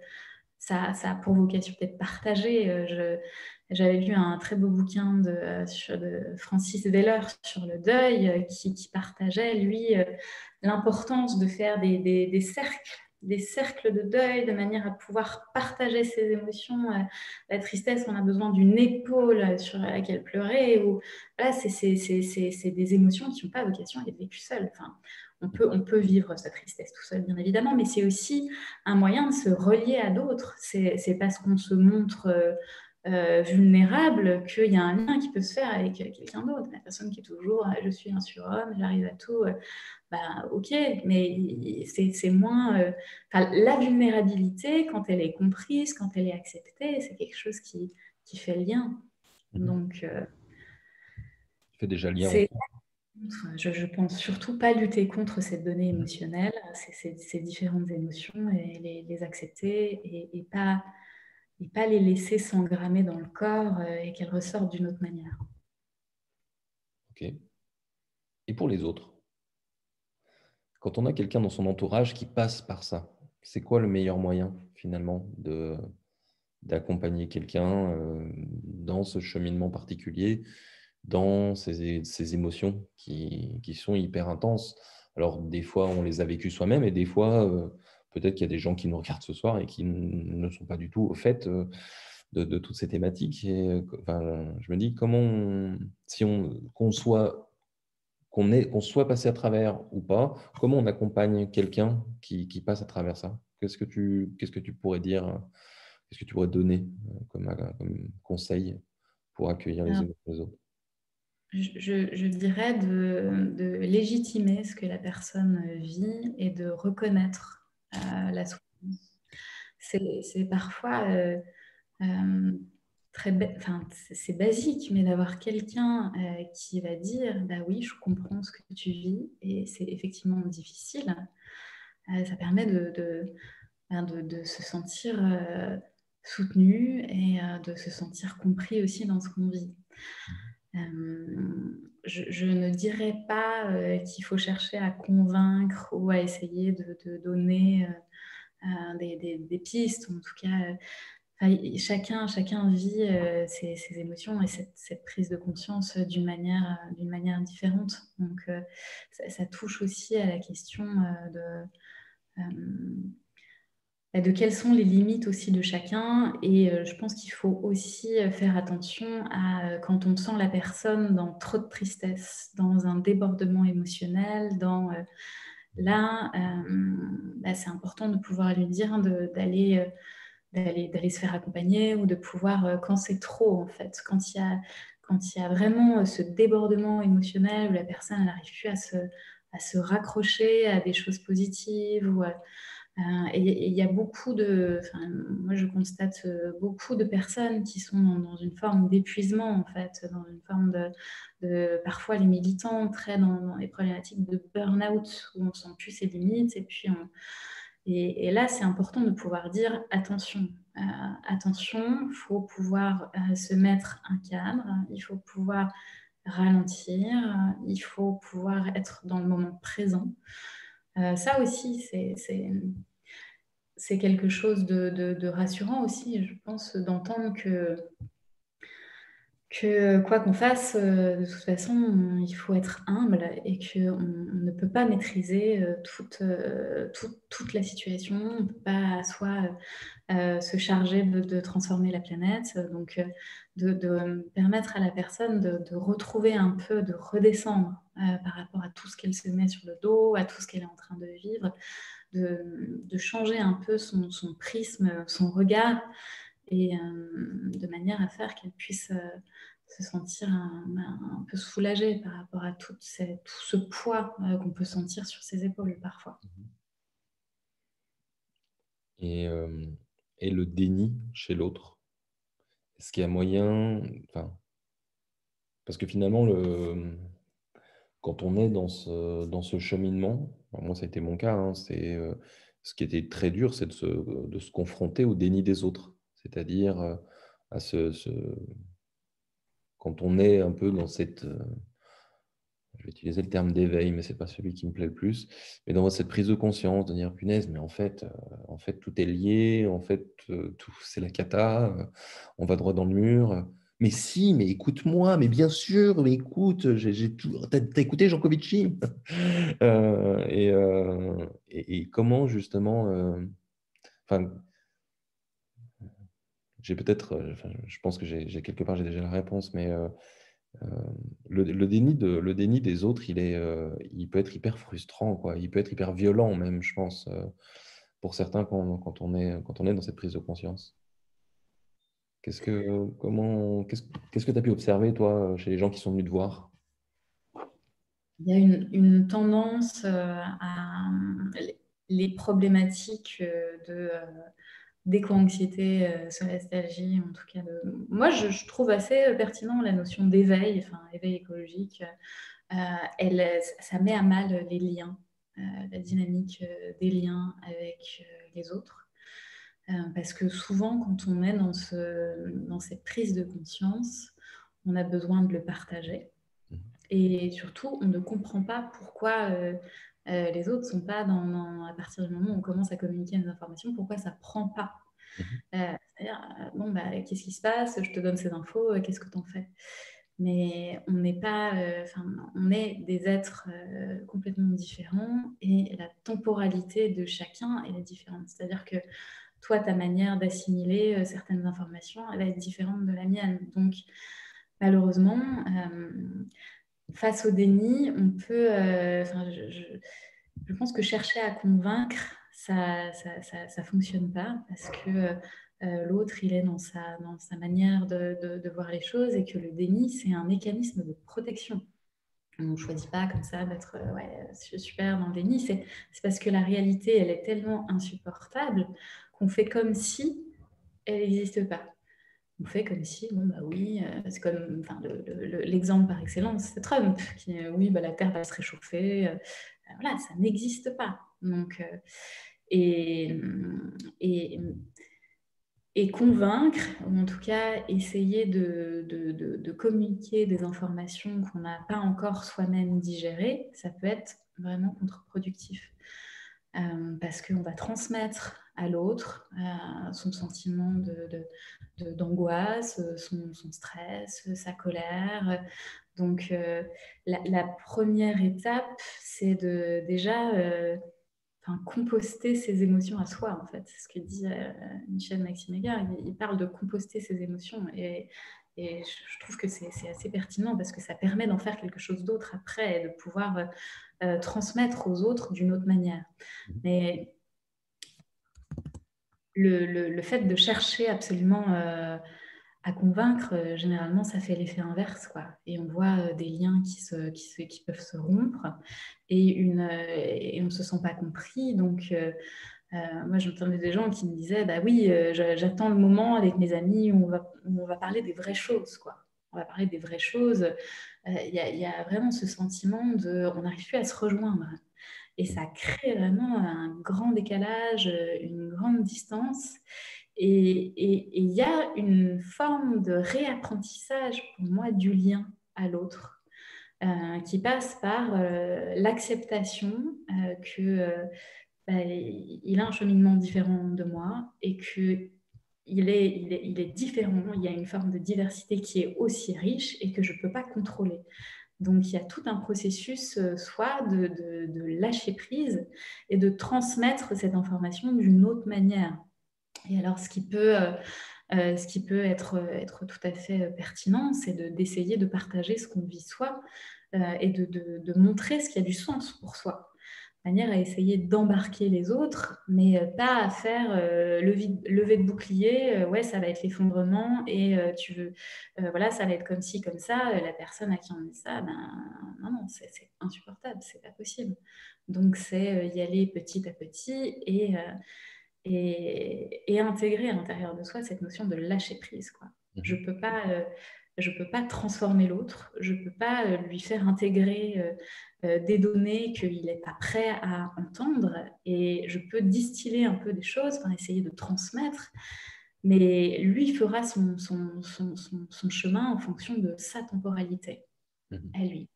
ça, ça, a pour vocation d'être partagé. J'avais lu un très beau bouquin de, Francis Deller sur le deuil qui, partageait, lui, l'importance de faire des cercles des cercles de deuil de manière à pouvoir partager ses émotions. Euh, la tristesse, on a besoin d'une épaule sur laquelle pleurer. Ou, là, c'est des émotions qui n'ont pas vocation à être vécues seules. Enfin, on peut, on peut vivre sa tristesse tout seul, bien évidemment, mais c'est aussi un moyen de se relier à d'autres. C'est parce qu'on se montre euh, euh, vulnérable qu'il y a un lien qui peut se faire avec quelqu'un d'autre. La personne qui est toujours je suis un surhomme, j'arrive à tout bah, ok, mais c'est moins. Euh, la vulnérabilité, quand elle est comprise, quand elle est acceptée, c'est quelque chose qui, qui fait lien. Mhm. Donc, euh, Fais déjà lien. Je pense surtout pas lutter contre cette donnée émotionnelle, ces, différentes émotions, et les, accepter et, pas, et pas les laisser s'engrammer dans le corps euh, et qu'elles ressortent d'une autre manière. Ok. Et pour les autres? Quand on a quelqu'un dans son entourage qui passe par ça, c'est quoi le meilleur moyen finalement de d'accompagner quelqu'un euh, dans ce cheminement particulier dans ces, émotions qui, sont hyper intenses? Alors, des fois, on les a vécues soi-même et des fois, euh, peut-être qu'il y a des gens qui nous regardent ce soir et qui ne sont pas du tout au fait euh, de, toutes ces thématiques. Et, euh, enfin, je me dis, comment, si on, qu'on soit, qu'on, est, qu'on soit passé à travers ou pas, comment on accompagne quelqu'un qui, passe à travers ça? Qu'est-ce que, tu, qu'est-ce que tu pourrais dire Qu'est-ce que tu pourrais donner comme, comme conseil pour accueillir les des autres je, dirais de, légitimer ce que la personne vit et de reconnaître euh, la souffrance. C'est parfois euh, euh, très, enfin, c'est basique, mais d'avoir quelqu'un qui va dire, bah oui, je comprends ce que tu vis et c'est effectivement difficile. ça permet de, ben, de, de se sentir soutenu et de se sentir compris aussi dans ce qu'on vit. Euh, je, ne dirais pas euh, qu'il faut chercher à convaincre ou à essayer de, donner euh, des, pistes. En tout cas, chacun, chacun vit ses, émotions et cette, prise de conscience d'une manière, d'une manière différente. Donc, ça, touche aussi à la question de de quelles sont les limites aussi de chacun. Et euh, je pense qu'il faut aussi euh, faire attention à euh, quand on sent la personne dans trop de tristesse, dans un débordement émotionnel, dans... là, bah, c'est important de pouvoir lui dire d'aller d'aller se faire accompagner ou de pouvoir, quand c'est trop en fait, quand il y a, quand il y a vraiment ce débordement émotionnel où la personne n'arrive plus à se, à se raccrocher à des choses positives ou euh, et il y a beaucoup de, moi je constate euh, beaucoup de personnes qui sont dans, une forme d'épuisement en fait, dans une forme de, parfois les militants très dans, les problématiques de burn-out où on sent plus ses limites et puis et, là c'est important de pouvoir dire attention, euh, attention, faut pouvoir se mettre un cadre, il faut pouvoir ralentir, il faut pouvoir être dans le moment présent. Euh, ça aussi, c'est quelque chose de, rassurant aussi, je pense, d'entendre que, quoi qu'on fasse, euh, de toute façon, il faut être humble et qu'on ne peut pas maîtriser euh, toute, toute, la situation, on ne peut pas soit se charger de, transformer la planète, donc de, permettre à la personne de, retrouver un peu, de redescendre euh, par rapport à tout ce qu'elle se met sur le dos, à tout ce qu'elle est en train de vivre, de, changer un peu son, prisme, son regard, et euh, de manière à faire qu'elle puisse euh, se sentir un, peu soulagée par rapport à tout, ce poids qu'on peut sentir sur ses épaules parfois. Et, et le déni chez l'autre est-ce qu'il y a moyen, parce que finalement, le, quand on est dans ce, dans ce cheminement, moi ça a été mon cas, hein, c'est euh, ce qui était très dur, c'est de se, de se confronter au déni des autres, c'est-à-dire euh, à ce, quand on est un peu dans cette, euh, je vais utiliser le terme d'éveil, mais ce n'est pas celui qui me plaît le plus, mais dans cette prise de conscience, de dire punaise, mais en fait, en fait tout est lié, en fait, tout c'est la cata, on va droit dans le mur. Mais si, mais écoute-moi, mais bien sûr, mais écoute, j'ai. T'as, as écouté Jean Covici et, et, comment justement. Enfin, j'ai peut-être. je pense que j'ai, quelque part, j'ai déjà la réponse, mais euh, le, déni de, le déni des autres, il, est, euh, il peut être hyper frustrant, quoi. il peut être hyper violent même, je pense, euh, pour certains quand, quand, on est, quand on est dans cette prise de conscience. Qu'est-ce que comment qu'est-ce, que tu as pu observer, toi, chez les gens qui sont venus te voir? Il y a une, tendance à les problématiques de d'éco-anxiété, sur nostalgie, en tout cas. Moi, je, trouve assez pertinent la notion d'éveil, enfin, éveil écologique. elle, ça met à mal les liens, la dynamique des liens avec les autres. Parce que souvent, quand on est dans, ce, dans cette prise de conscience, on a besoin de le partager. Mmh. Et surtout, on ne comprend pas pourquoi euh, les autres ne sont pas dans, à partir du moment où on commence à communiquer des informations, pourquoi ça ne prend pas mhm. euh, C'est-à-dire, euh, bon, bah, qu'est-ce qui se passe? Je te donne ces infos, qu'est-ce que tu en fais? Mais on n'est pas, enfin, on est des êtres complètement différents et la temporalité de chacun est différente. C'est-à-dire que toi, ta manière d'assimiler certaines informations, elle va être différente de la mienne. Donc, malheureusement, face au déni, on peut. Euh, je, pense que chercher à convaincre, ça ça, fonctionne pas parce que euh, l'autre, il est dans sa, dans sa manière de, de, voir les choses et que le déni, c'est un mécanisme de protection. On ne choisit pas comme ça d'être euh, super dans le déni. C'est parce que la réalité, elle est tellement insupportable qu'on fait comme si elle n'existe pas on fait comme si, bon, bah oui, euh, c'est comme l'exemple par excellence, c'est Trump qui dit oui, bah, la Terre va se réchauffer. Euh, bah, voilà, ça n'existe pas. Donc, euh, et, et, et, convaincre, ou en tout cas essayer de, de, de communiquer des informations qu'on n'a pas encore soi-même digérées, ça peut être vraiment contre-productif. parce qu'on va transmettre à l'autre, son sentiment d'angoisse, de, son, son, stress, sa colère. Donc, euh, la, première étape, c'est de déjà euh, composter ses émotions à soi, en fait. C'est ce que dit euh, Michel Maximéga. Il, il, parle de composter ses émotions. Et, et je trouve que c'est assez pertinent parce que ça permet d'en faire quelque chose d'autre après et de pouvoir transmettre aux autres d'une autre manière. Mais le, fait de chercher absolument euh, à convaincre, euh, généralement, ça fait l'effet inverse. Quoi. Et on voit euh, des liens qui, se, qui, qui, peuvent se rompre et, une, et on ne se sent pas compris. Donc, moi, j'entendais des gens qui me disaient bah oui, j'attends le moment avec mes amis où on va, on va parler des vraies choses. Quoi. On va parler des vraies choses. Il y, y, a vraiment ce sentiment de on n'arrive plus à se rejoindre. Et ça crée vraiment un grand décalage, une grande distance. Et il y a une forme de réapprentissage pour moi du lien à l'autre, euh, qui passe par euh, l'acceptation euh, que bah, il a un cheminement différent de moi et que il est, il, est, il est, différent, il y a une forme de diversité qui est aussi riche et que je ne peux pas contrôler. Donc, il y a tout un processus, euh, soit de, lâcher prise et de transmettre cette information d'une autre manière. Et alors, ce qui peut, euh, euh, être, tout à fait pertinent, c'est d'essayer de, partager ce qu'on vit soi et de, de, montrer ce qui a du sens pour soi manière à essayer d'embarquer les autres, mais euh, pas à faire euh, lever, de bouclier, euh, ouais, ça va être l'effondrement et tu veux, voilà, ça va être comme ci, comme ça, la personne à qui on dit ça, ben non, non, c'est insupportable, c'est pas possible. Donc c'est y aller petit à petit et, et, et, intégrer à l'intérieur de soi cette notion de lâcher prise, quoi. Mmh Je peux pas je ne peux pas transformer l'autre, je ne peux pas lui faire intégrer euh, des données qu'il n'est pas prêt à entendre et je peux distiller un peu des choses, enfin, essayer de transmettre, mais lui fera son, son, son, son chemin en fonction de sa temporalité mhm. à lui.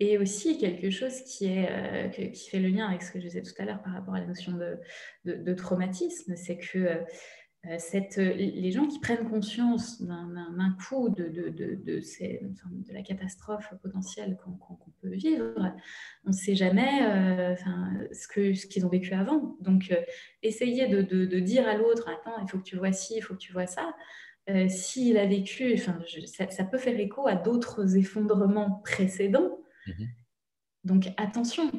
Et aussi quelque chose qui, est, euh, qui fait le lien avec ce que je disais tout à l'heure par rapport à la notion de, de, traumatisme, c'est que euh, euh, cette, euh, les gens qui prennent conscience d'un coup de, de, de, de, la catastrophe potentielle qu'on peut vivre, on ne sait jamais euh, ce qu'ils ce ont vécu avant. Donc, essayer de, dire à l'autre, attends, il faut que tu vois ci, il faut que tu vois ça. S'il a vécu, ça, ça, peut faire écho à d'autres effondrements précédents. Mmh Donc attention,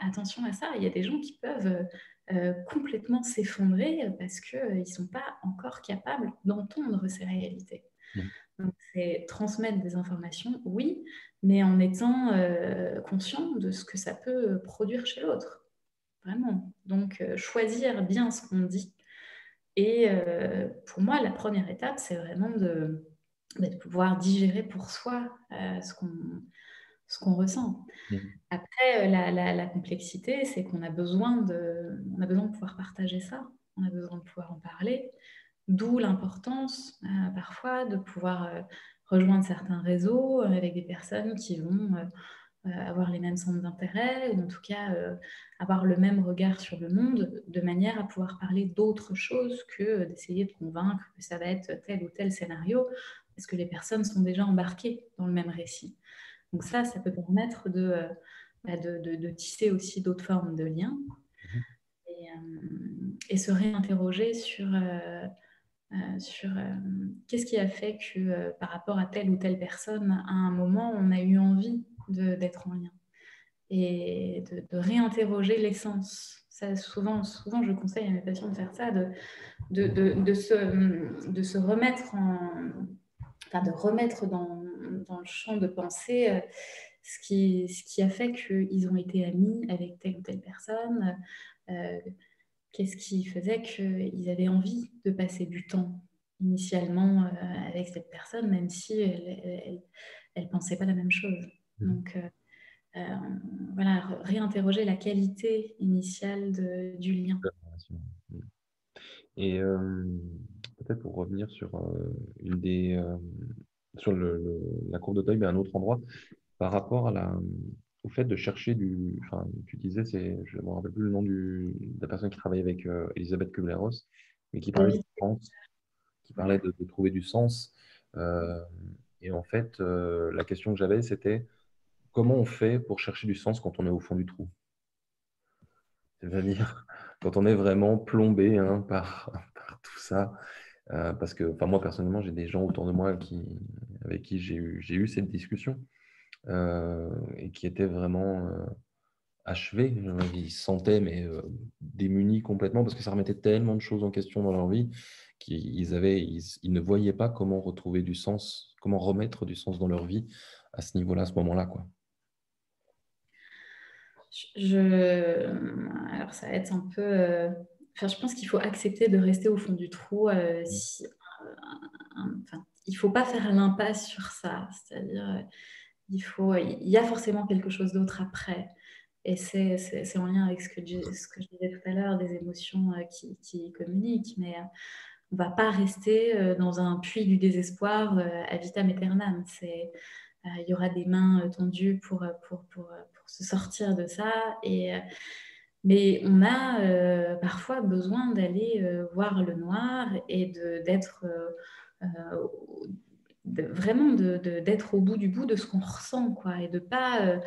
attention à ça. Il y a des gens qui peuvent euh, complètement s'effondrer parce qu'ils euh, ne sont pas encore capables d'entendre ces réalités. Mmh. Donc, c'est transmettre des informations, oui, mais en étant euh, conscient de ce que ça peut produire chez l'autre. Vraiment. Donc, choisir bien ce qu'on dit Et pour moi, la première étape, c'est vraiment de, de, pouvoir digérer pour soi ce qu'on ce qu'on ressent. Mmh. Après, la, la, la complexité, c'est qu'on a besoin de, on a besoin de pouvoir partager ça, on a besoin de pouvoir en parler, d'où l'importance parfois de pouvoir rejoindre certains réseaux avec des personnes qui vont euh, avoir les mêmes centres d'intérêt, ou en tout cas euh, avoir le même regard sur le monde, de manière à pouvoir parler d'autre chose que d'essayer de convaincre que ça va être tel ou tel scénario, parce que les personnes sont déjà embarquées dans le même récit. Donc ça, ça peut permettre de, euh, bah, de, de, tisser aussi d'autres formes de liens et, et se réinterroger sur... sur qu'est-ce qui a fait que par rapport à telle ou telle personne, à un moment, on a eu envie d'être en lien et de, réinterroger l'essence. Ça, souvent, souvent, je conseille à mes patients de faire ça, de, de, de se, de se remettre en, enfin, de remettre dans, dans, le champ de pensée euh, ce qui, ce qui a fait qu'ils ont été amis avec telle ou telle personne. Euh, qu'est-ce qui faisait qu'ils avaient envie de passer du temps initialement euh, avec cette personne, même si elle ne pensait pas la même chose. Mmh. Donc, voilà, réinterroger la qualité initiale du lien. Mmh. Et euh, peut-être pour revenir sur une des sur la courbe de taille, mais un autre endroit, par rapport à la, au fait de chercher du. Enfin, tu disais, c'est, je ne me rappelle plus le nom du, de la personne qui travaille avec Elisabeth Kubler-Ross, mais qui parlait, qui parlait de, trouver du sens. et en fait, la question que j'avais, c'était comment on fait pour chercher du sens quand on est au fond du trou? C'est-à-dire quand on est vraiment plombé hein, par, tout ça. Euh, parce que moi, personnellement, j'ai des gens autour de moi avec qui j'ai eu, eu, cette discussion euh, et qui étaient vraiment euh, achevés. Ils se sentaient mais, démunis complètement parce que ça remettait tellement de choses en question dans leur vie qu'ils avaient, ils, ne voyaient pas comment retrouver du sens, comment remettre du sens dans leur vie à ce niveau-là, à ce moment-là. Quoi. Alors, ça va être un peu. Euh, je pense qu'il faut accepter de rester au fond du trou. Euh, enfin, il ne faut pas faire l'impasse sur ça. C'est-à-dire, euh, il, y a forcément quelque chose d'autre après. Et c'est en lien avec ce que, je, disais tout à l'heure, des émotions qui, communiquent. Mais on ne va pas rester dans un puits du désespoir à vitam aeternam. Il y aura des mains tendues pour, pour, se sortir de ça. Et, euh, mais on a euh, parfois besoin d'aller euh, voir le noir et d'être vraiment d'être au bout du bout de ce qu'on ressent quoi, et de pas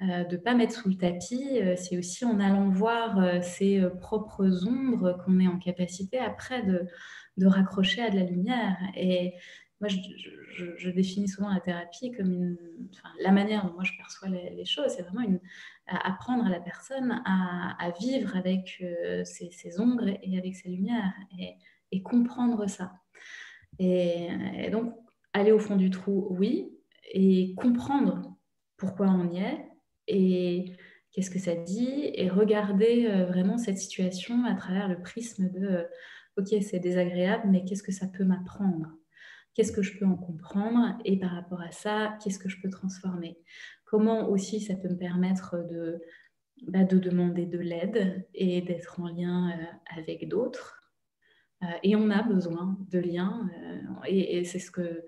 de pas mettre sous le tapis. C'est aussi en allant voir ses propres ombres qu'on est en capacité après de, de raccrocher à de la lumière. Et moi, je, définis souvent la thérapie comme une, la manière dont moi je perçois les, choses, c'est vraiment une, apprendre à la personne à, vivre avec euh, ses, ombres et avec ses lumières et, comprendre ça. Et, donc, aller au fond du trou, oui, et comprendre pourquoi on y est et qu'est-ce que ça dit, et regarder euh, vraiment cette situation à travers le prisme de, euh, ok, c'est désagréable, mais qu'est-ce que ça peut m'apprendre? Qu'est-ce que je peux en comprendre? Et par rapport à ça, qu'est-ce que je peux transformer? Comment aussi ça peut me permettre de, bah, de demander de l'aide et d'être en lien euh, avec d'autres. Euh, et on a besoin de liens. Euh, et, c'est ce que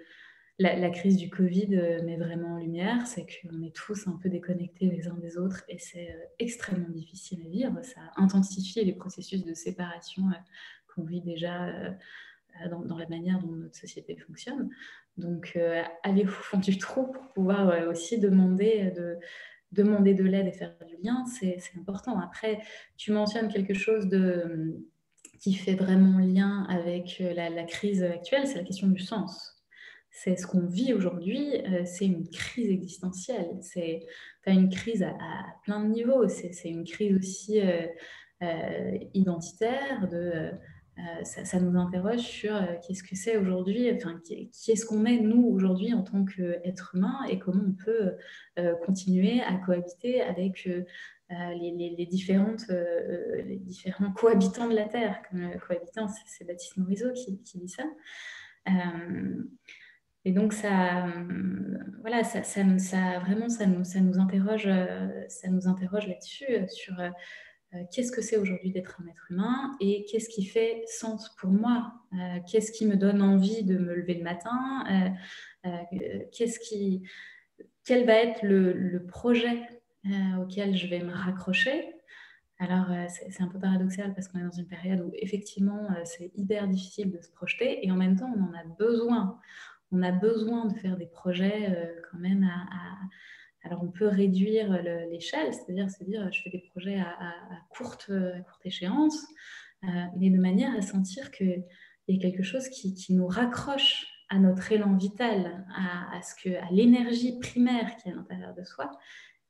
la, crise du Covid met vraiment en lumière, c'est qu'on est tous un peu déconnectés les uns des autres et c'est extrêmement difficile à vivre. Ça intensifie les processus de séparation qu'on vit déjà dans, la manière dont notre société fonctionne. Donc, euh, aller au fond du trou pour pouvoir aussi demander de, demander de l'aide et faire du lien, c'est important. Après, tu mentionnes quelque chose de, qui fait vraiment lien avec euh, la, crise actuelle, c'est la question du sens. C'est ce qu'on vit aujourd'hui, c'est une crise existentielle, c'est une crise à, plein de niveaux, c'est une crise aussi identitaire de euh, ça, nous interroge sur euh, qu'est-ce que c'est aujourd'hui, enfin, qui, est-ce qu'on est nous aujourd'hui en tant qu'être humain et comment on peut euh, continuer à cohabiter avec les, différentes, différents cohabitants de la Terre. Cohabitant, c'est Baptiste Morisot qui, dit ça. Et donc, ça, voilà, ça, vraiment, ça nous, ça nous interroge, ça nous interroge là-dessus, sur qu'est-ce que c'est aujourd'hui d'être un être humain et qu'est-ce qui fait sens pour moi Qu'est-ce qui me donne envie de me lever le matin Qu'est-ce qui, Quel va être le, projet auquel je vais me raccrocher? Alors, c'est un peu paradoxal parce qu'on est dans une période où effectivement, c'est hyper difficile de se projeter et en même temps, on en a besoin. On a besoin de faire des projets euh, quand même à, alors on peut réduire l'échelle, c'est-à-dire se dire je fais des projets à, courte, échéance, euh, mais de manière à sentir qu'il y a quelque chose qui, nous raccroche à notre élan vital, à, ce que, à l'énergie primaire qui est à l'intérieur de soi,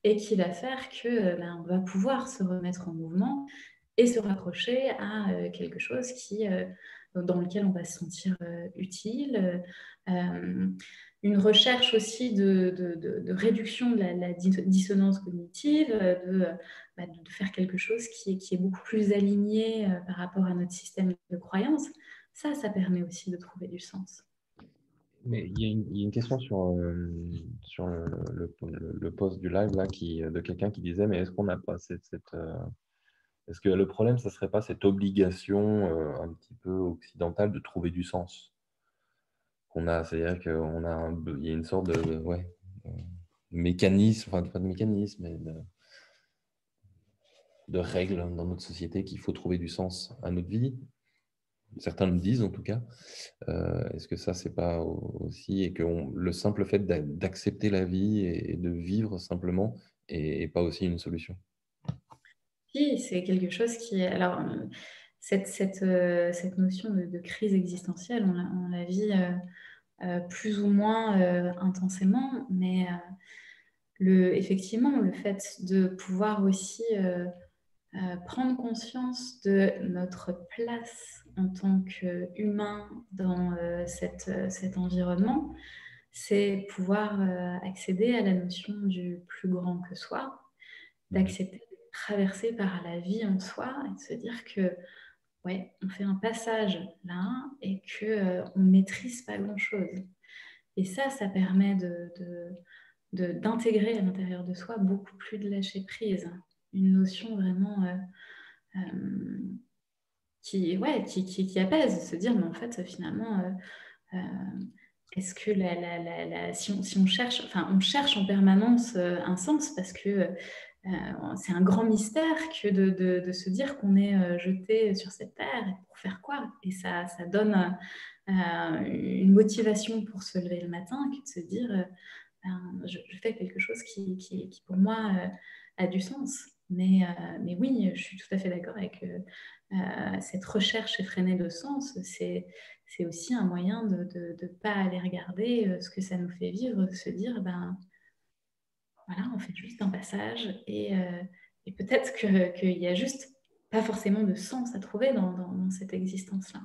et qui va faire que euh, ben, on va pouvoir se remettre en mouvement et se raccrocher à quelque chose qui dans lequel on va se sentir euh, utile. Euh, une recherche aussi de, réduction de la, dissonance cognitive, bah, de, faire quelque chose qui est, qui est beaucoup plus aligné euh, par rapport à notre système de croyance. Ça, ça permet aussi de trouver du sens. Mais il y, a une, question sur, sur le, le, post du live là, qui, de quelqu'un qui disait Mais est-ce qu'on n'a pas cette, est-ce que le problème, ce ne serait pas cette obligation euh, un petit peu occidentale de trouver du sens? Qu'on a C'est-à-dire qu'il a y a une sorte de, ouais, mécanisme, enfin pas de mécanisme, mais de, règles dans notre société qu'il faut trouver du sens à notre vie. Certains le disent en tout cas. Euh, est-ce que ça, c'est pas aussi, et que le simple fait d'accepter la vie et, de vivre simplement n'est pas aussi une solution? Si, c'est quelque chose qui. Alors, euh, cette notion de, crise existentielle, on la, vit euh, euh, plus ou moins intensément, mais le, effectivement, le fait de pouvoir aussi prendre conscience de notre place en tant qu'humain dans cette, cet environnement, c'est pouvoir accéder à la notion du plus grand que soi, mmh. d'accepter traversé par la vie en soi et de se dire que ouais, on fait un passage là et que ne euh, on maîtrise pas grand chose. Et ça, ça permet de, d'intégrer à l'intérieur de soi beaucoup plus de lâcher prise, une notion vraiment euh, euh, qui, ouais, qui, qui, apaise, se dire mais en fait finalement est-ce que la, la, la, si, on, si, on, cherche, enfin on cherche en permanence un sens parce que c'est un grand mystère que de, se dire qu'on est euh, jeté sur cette terre pour faire quoi? Et ça, donne euh, une motivation pour se lever le matin que de se dire ben, je, fais quelque chose qui, pour moi a du sens. Mais, oui, je suis tout à fait d'accord avec cette recherche effrénée de sens. C'est, c'est aussi un moyen de ne pas aller regarder ce que ça nous fait vivre, de se dire ben, voilà, on fait juste un passage et, euh, peut-être qu'il n'y a juste pas forcément de sens à trouver dans, cette existence-là.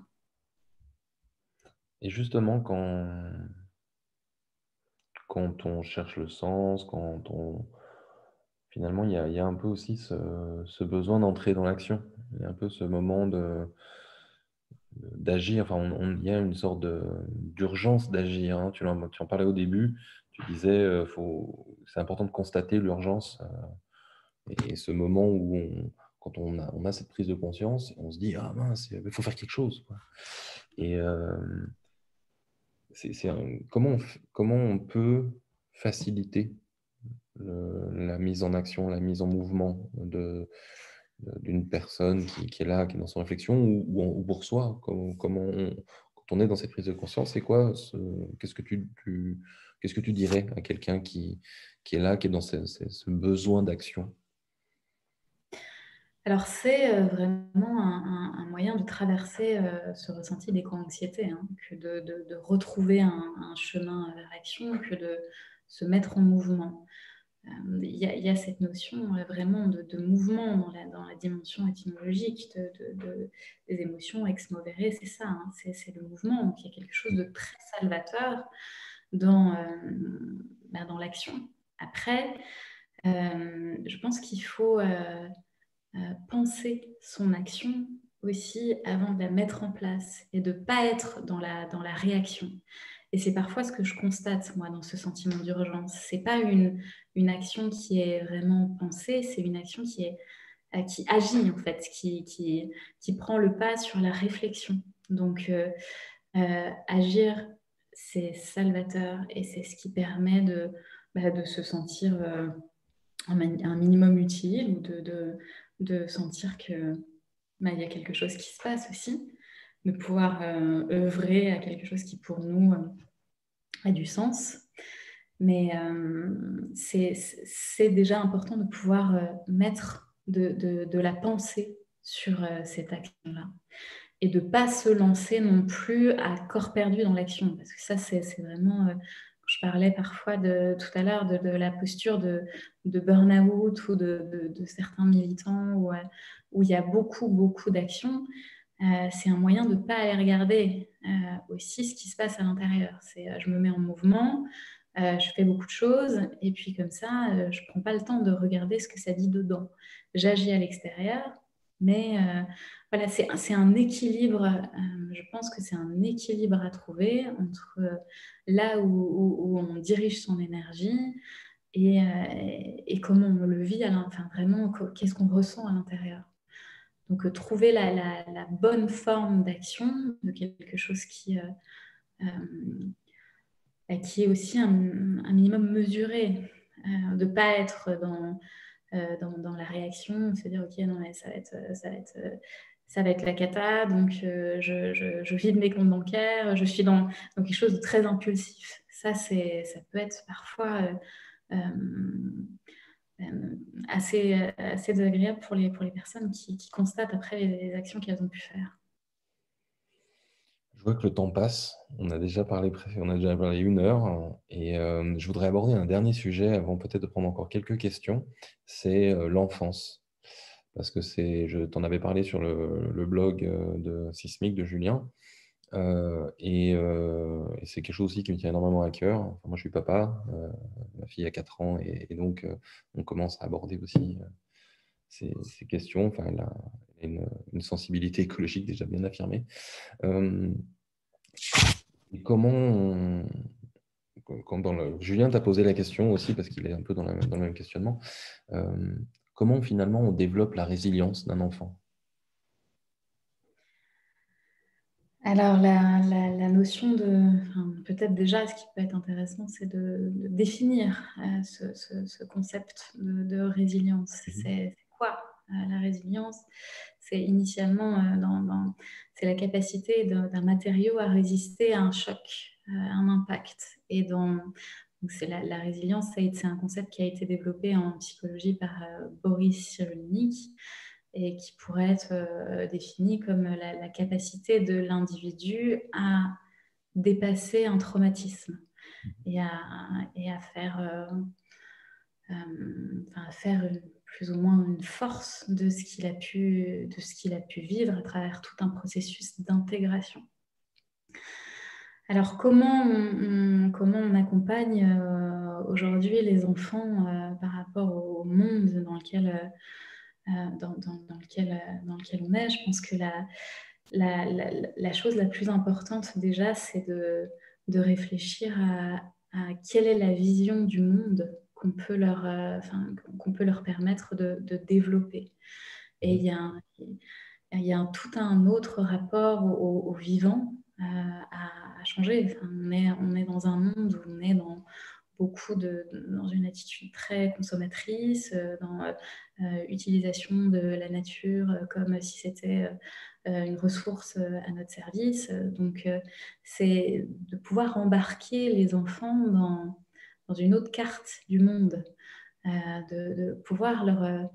Et justement, quand, quand on cherche le sens, quand on... Finalement, il y a, un peu aussi ce, besoin d'entrer dans l'action. Il y a un peu ce moment d'agir, enfin, il y a une sorte d'urgence d'agir. Hein. Tu en parlais au début, tu disais, euh, c'est important de constater l'urgence euh, et ce moment où, quand on a, cette prise de conscience, on se dit, ah mince, il faut faire quelque chose. Et euh, c'est, comment, on, comment on peut faciliter la mise en action, la mise en mouvement d'une personne qui, est là, qui est dans son réflexion, ou, ou, pour soi, quand on est dans cette prise de conscience, c'est quoi Qu'est-ce que tu Qu'est-ce que tu dirais à quelqu'un qui, qui, est là, qui est dans ce, besoin d'action? Alors c'est euh, vraiment un, moyen de traverser euh, ce ressenti d'éco-anxiété, hein, que de, retrouver un, chemin vers l'action, que de se mettre en mouvement. Euh, il y, a cette notion vraiment de, mouvement dans la, dans la, dimension étymologique de, des émotions ex movere, c'est ça, hein, c'est le mouvement, donc il y a quelque chose de très salvateur dans, euh, bah, dans l'action. Après, je pense qu'il faut penser son action aussi avant de la mettre en place et de ne pas être dans la, dans la réaction. Et c'est parfois ce que je constate, moi, dans ce sentiment d'urgence. Ce n'est pas une, une action qui est vraiment pensée, c'est une action qui, est, euh, qui agit, en fait, qui, qui, qui prend le pas sur la réflexion. Donc, euh, euh, agir, c'est salvateur et c'est ce qui permet de, bah, se sentir un, un, minimum utile ou de, sentir que bah, il y a quelque chose qui se passe aussi, de pouvoir euh, œuvrer à quelque chose qui pour nous euh, a du sens. Mais euh, c'est déjà important de pouvoir mettre de, la pensée sur cette action-là et de ne pas se lancer non plus à corps perdu dans l'action. Parce que ça, c'est vraiment je parlais parfois de, tout à l'heure de, la posture de, de burn-out ou de, certains militants où, où, il y a beaucoup, beaucoup d'actions. Euh, c'est un moyen de ne pas aller regarder euh, aussi ce qui se passe à l'intérieur. C'est euh, je me mets en mouvement, je fais beaucoup de choses et puis comme ça, je ne prends pas le temps de regarder ce que ça dit dedans. J'agis à l'extérieur, mais voilà, c'est un équilibre, euh, je pense que c'est un équilibre à trouver entre euh, là où, on dirige son énergie et, euh, comment on le vit, enfin vraiment, qu'est-ce qu'on ressent à l'intérieur. Donc trouver la, bonne forme d'action de quelque chose qui, qui est aussi un minimum mesuré, de ne pas être dans... Dans, dans, la réaction, se dire ok non mais ça va être, ça va être ça va être la cata, donc euh, je, vide mes comptes bancaires, je suis dans, quelque chose de très impulsif. Ça, c'est, ça peut être parfois euh, euh, assez, assez désagréable pour les, pour les personnes qui, constatent après les, actions qu'elles ont pu faire. Je vois que le temps passe. On a déjà parlé, on a déjà parlé une heure et je voudrais aborder un dernier sujet avant peut-être de prendre encore quelques questions. C'est l'enfance parce que c'est, je t'en avais parlé sur le, blog euh, de Sismic de Julien. Euh, euh, et, c'est quelque chose aussi qui me tient énormément à cœur. moi, je suis papa, ma fille a 4 ans, et, donc on commence à aborder aussi ces, questions. Une, sensibilité écologique déjà bien affirmée. comment quand dans le, Julien t'a posé la question aussi, parce qu'il est un peu dans, dans le même questionnement comment finalement on développe la résilience d'un enfant? Alors, la, notion de. peut-être déjà, ce qui peut être intéressant, c'est de, définir euh, ce, concept de, résilience. Mhm. C'est quoi? euh, la résilience C'est initialement euh, dans, c'est la capacité d'un matériau à résister à un choc, à un impact. Et dans, c'est la, résilience, c'est un concept qui a été développé en psychologie par euh, Boris Cyrulnik et qui pourrait être euh, défini comme la, capacité de l'individu à dépasser un traumatisme et à, et à faire, euh, faire plus ou moins une force de ce qu'il a pu, de ce qu'il a pu vivre à travers tout un processus d'intégration. Alors, comment on, comment on accompagne euh, aujourd'hui les enfants euh, par rapport au monde dans lequel, euh, dans, lequel, dans lequel on est? Je pense que la, la, la, chose la plus importante déjà, c'est de, de, réfléchir à, quelle est la vision du monde qu'on peut, leur, qu'on peut leur permettre de, de développer. Et il y a, il y a tout un autre rapport au, au vivant à, changer. on, est, on est dans un monde où on est dans beaucoup de, dans une attitude très consommatrice, euh, dans euh, utilisation de la nature euh, comme si c'était une ressource à notre service. Donc, c'est de pouvoir embarquer les enfants dans, dans une autre carte du monde, de, de, pouvoir leur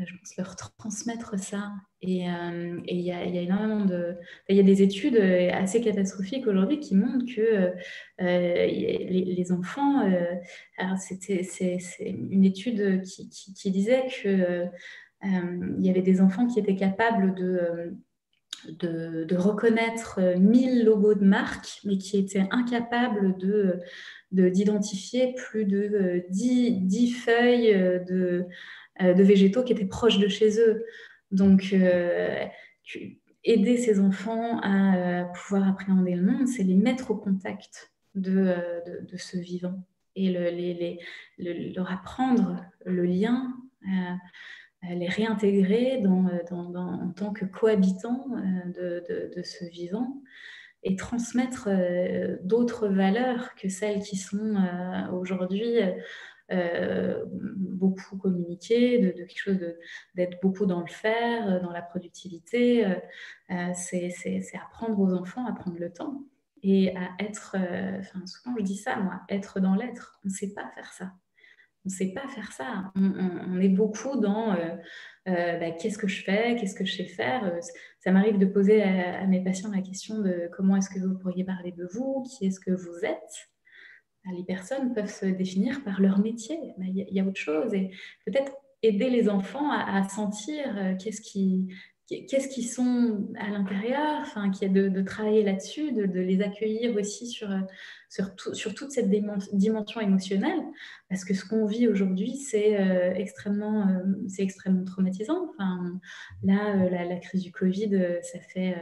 euh, je pense, leur transmettre ça. Et euh, il y, a énormément de... Il y a des études euh, assez catastrophiques aujourd'hui qui montrent que les, enfants... c'est une étude qui, qui, disait que il y avait des enfants qui étaient capables de de, reconnaître mille logos de marque, mais qui étaient incapables de, d'identifier plus de 10, feuilles de, de, végétaux qui étaient proches de chez eux. Donc, aider ces enfants à pouvoir appréhender le monde, c'est les mettre au contact de, de, ce vivant et le, les, leur apprendre le lien, euh, les réintégrer dans, dans, en tant que cohabitants euh, de, de, ce vivant et transmettre euh, d'autres valeurs que celles qui sont aujourd'hui beaucoup communiquées, de, quelque chose d'être beaucoup dans le faire, dans la productivité. c'est apprendre aux enfants à prendre le temps et à être, euh, enfin souvent je dis ça moi, être dans l'être. On ne sait pas faire ça. On ne sait pas faire ça. On, est beaucoup dans euh, euh, bah, qu'est-ce que je fais, qu'est-ce que je sais faire? Ça m'arrive de poser à, mes patients la question de comment est-ce que vous pourriez parler de vous, qui est-ce que vous êtes? Bah, les personnes peuvent se définir par leur métier. Bah, il y, a autre chose. Et peut-être aider les enfants à, à sentir qu'est-ce qui, qu'est-ce qu'ils sont à l'intérieur, enfin, qui est de, travailler là-dessus, de, les accueillir aussi sur, euh, sur, toute cette dimension émotionnelle, parce que ce qu'on vit aujourd'hui, c'est euh, extrêmement, euh, extrêmement traumatisant. Enfin, là, la, crise du Covid, ça fait...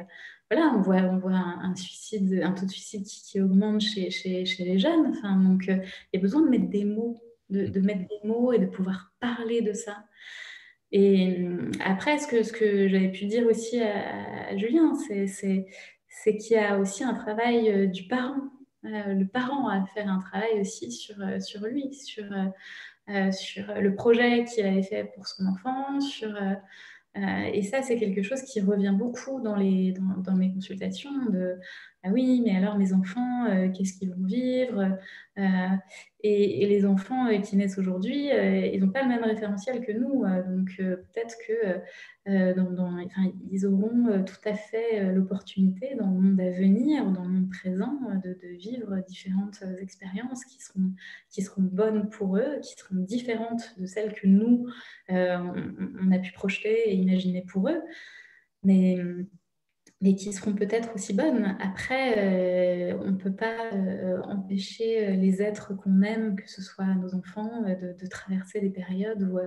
voilà, on voit, on voit un, suicide, un taux de suicide qui, augmente chez, chez, les jeunes. Enfin, donc, il y a besoin de mettre des mots, de, de mettre des mots et de pouvoir parler de ça. Et euh, après, ce que, ce que j'avais pu dire aussi à, Julien, c'est qu'il y a aussi un travail euh, du parent. Euh, le parent a fait un travail aussi sur, sur lui, sur, sur le projet qu'il avait fait pour son enfant, sur, et ça, c'est quelque chose qui revient beaucoup dans, les, dans, dans mes consultations de ah oui, mais alors mes enfants, qu'est-ce qu'ils vont vivre et, les enfants euh, qui naissent aujourd'hui, euh, ils n'ont pas le même référentiel que nous. Euh, donc peut-être que ils auront tout à fait l'opportunité dans le monde à venir, dans le monde présent, de, vivre différentes expériences qui seront, qui seront bonnes pour eux, qui seront différentes de celles que nous, on, a pu projeter et imaginer pour eux. Mais mais qui seront peut-être aussi bonnes. Après, euh, on ne peut pas euh, empêcher euh, les êtres qu'on aime, que ce soit nos enfants, de, traverser des périodes où,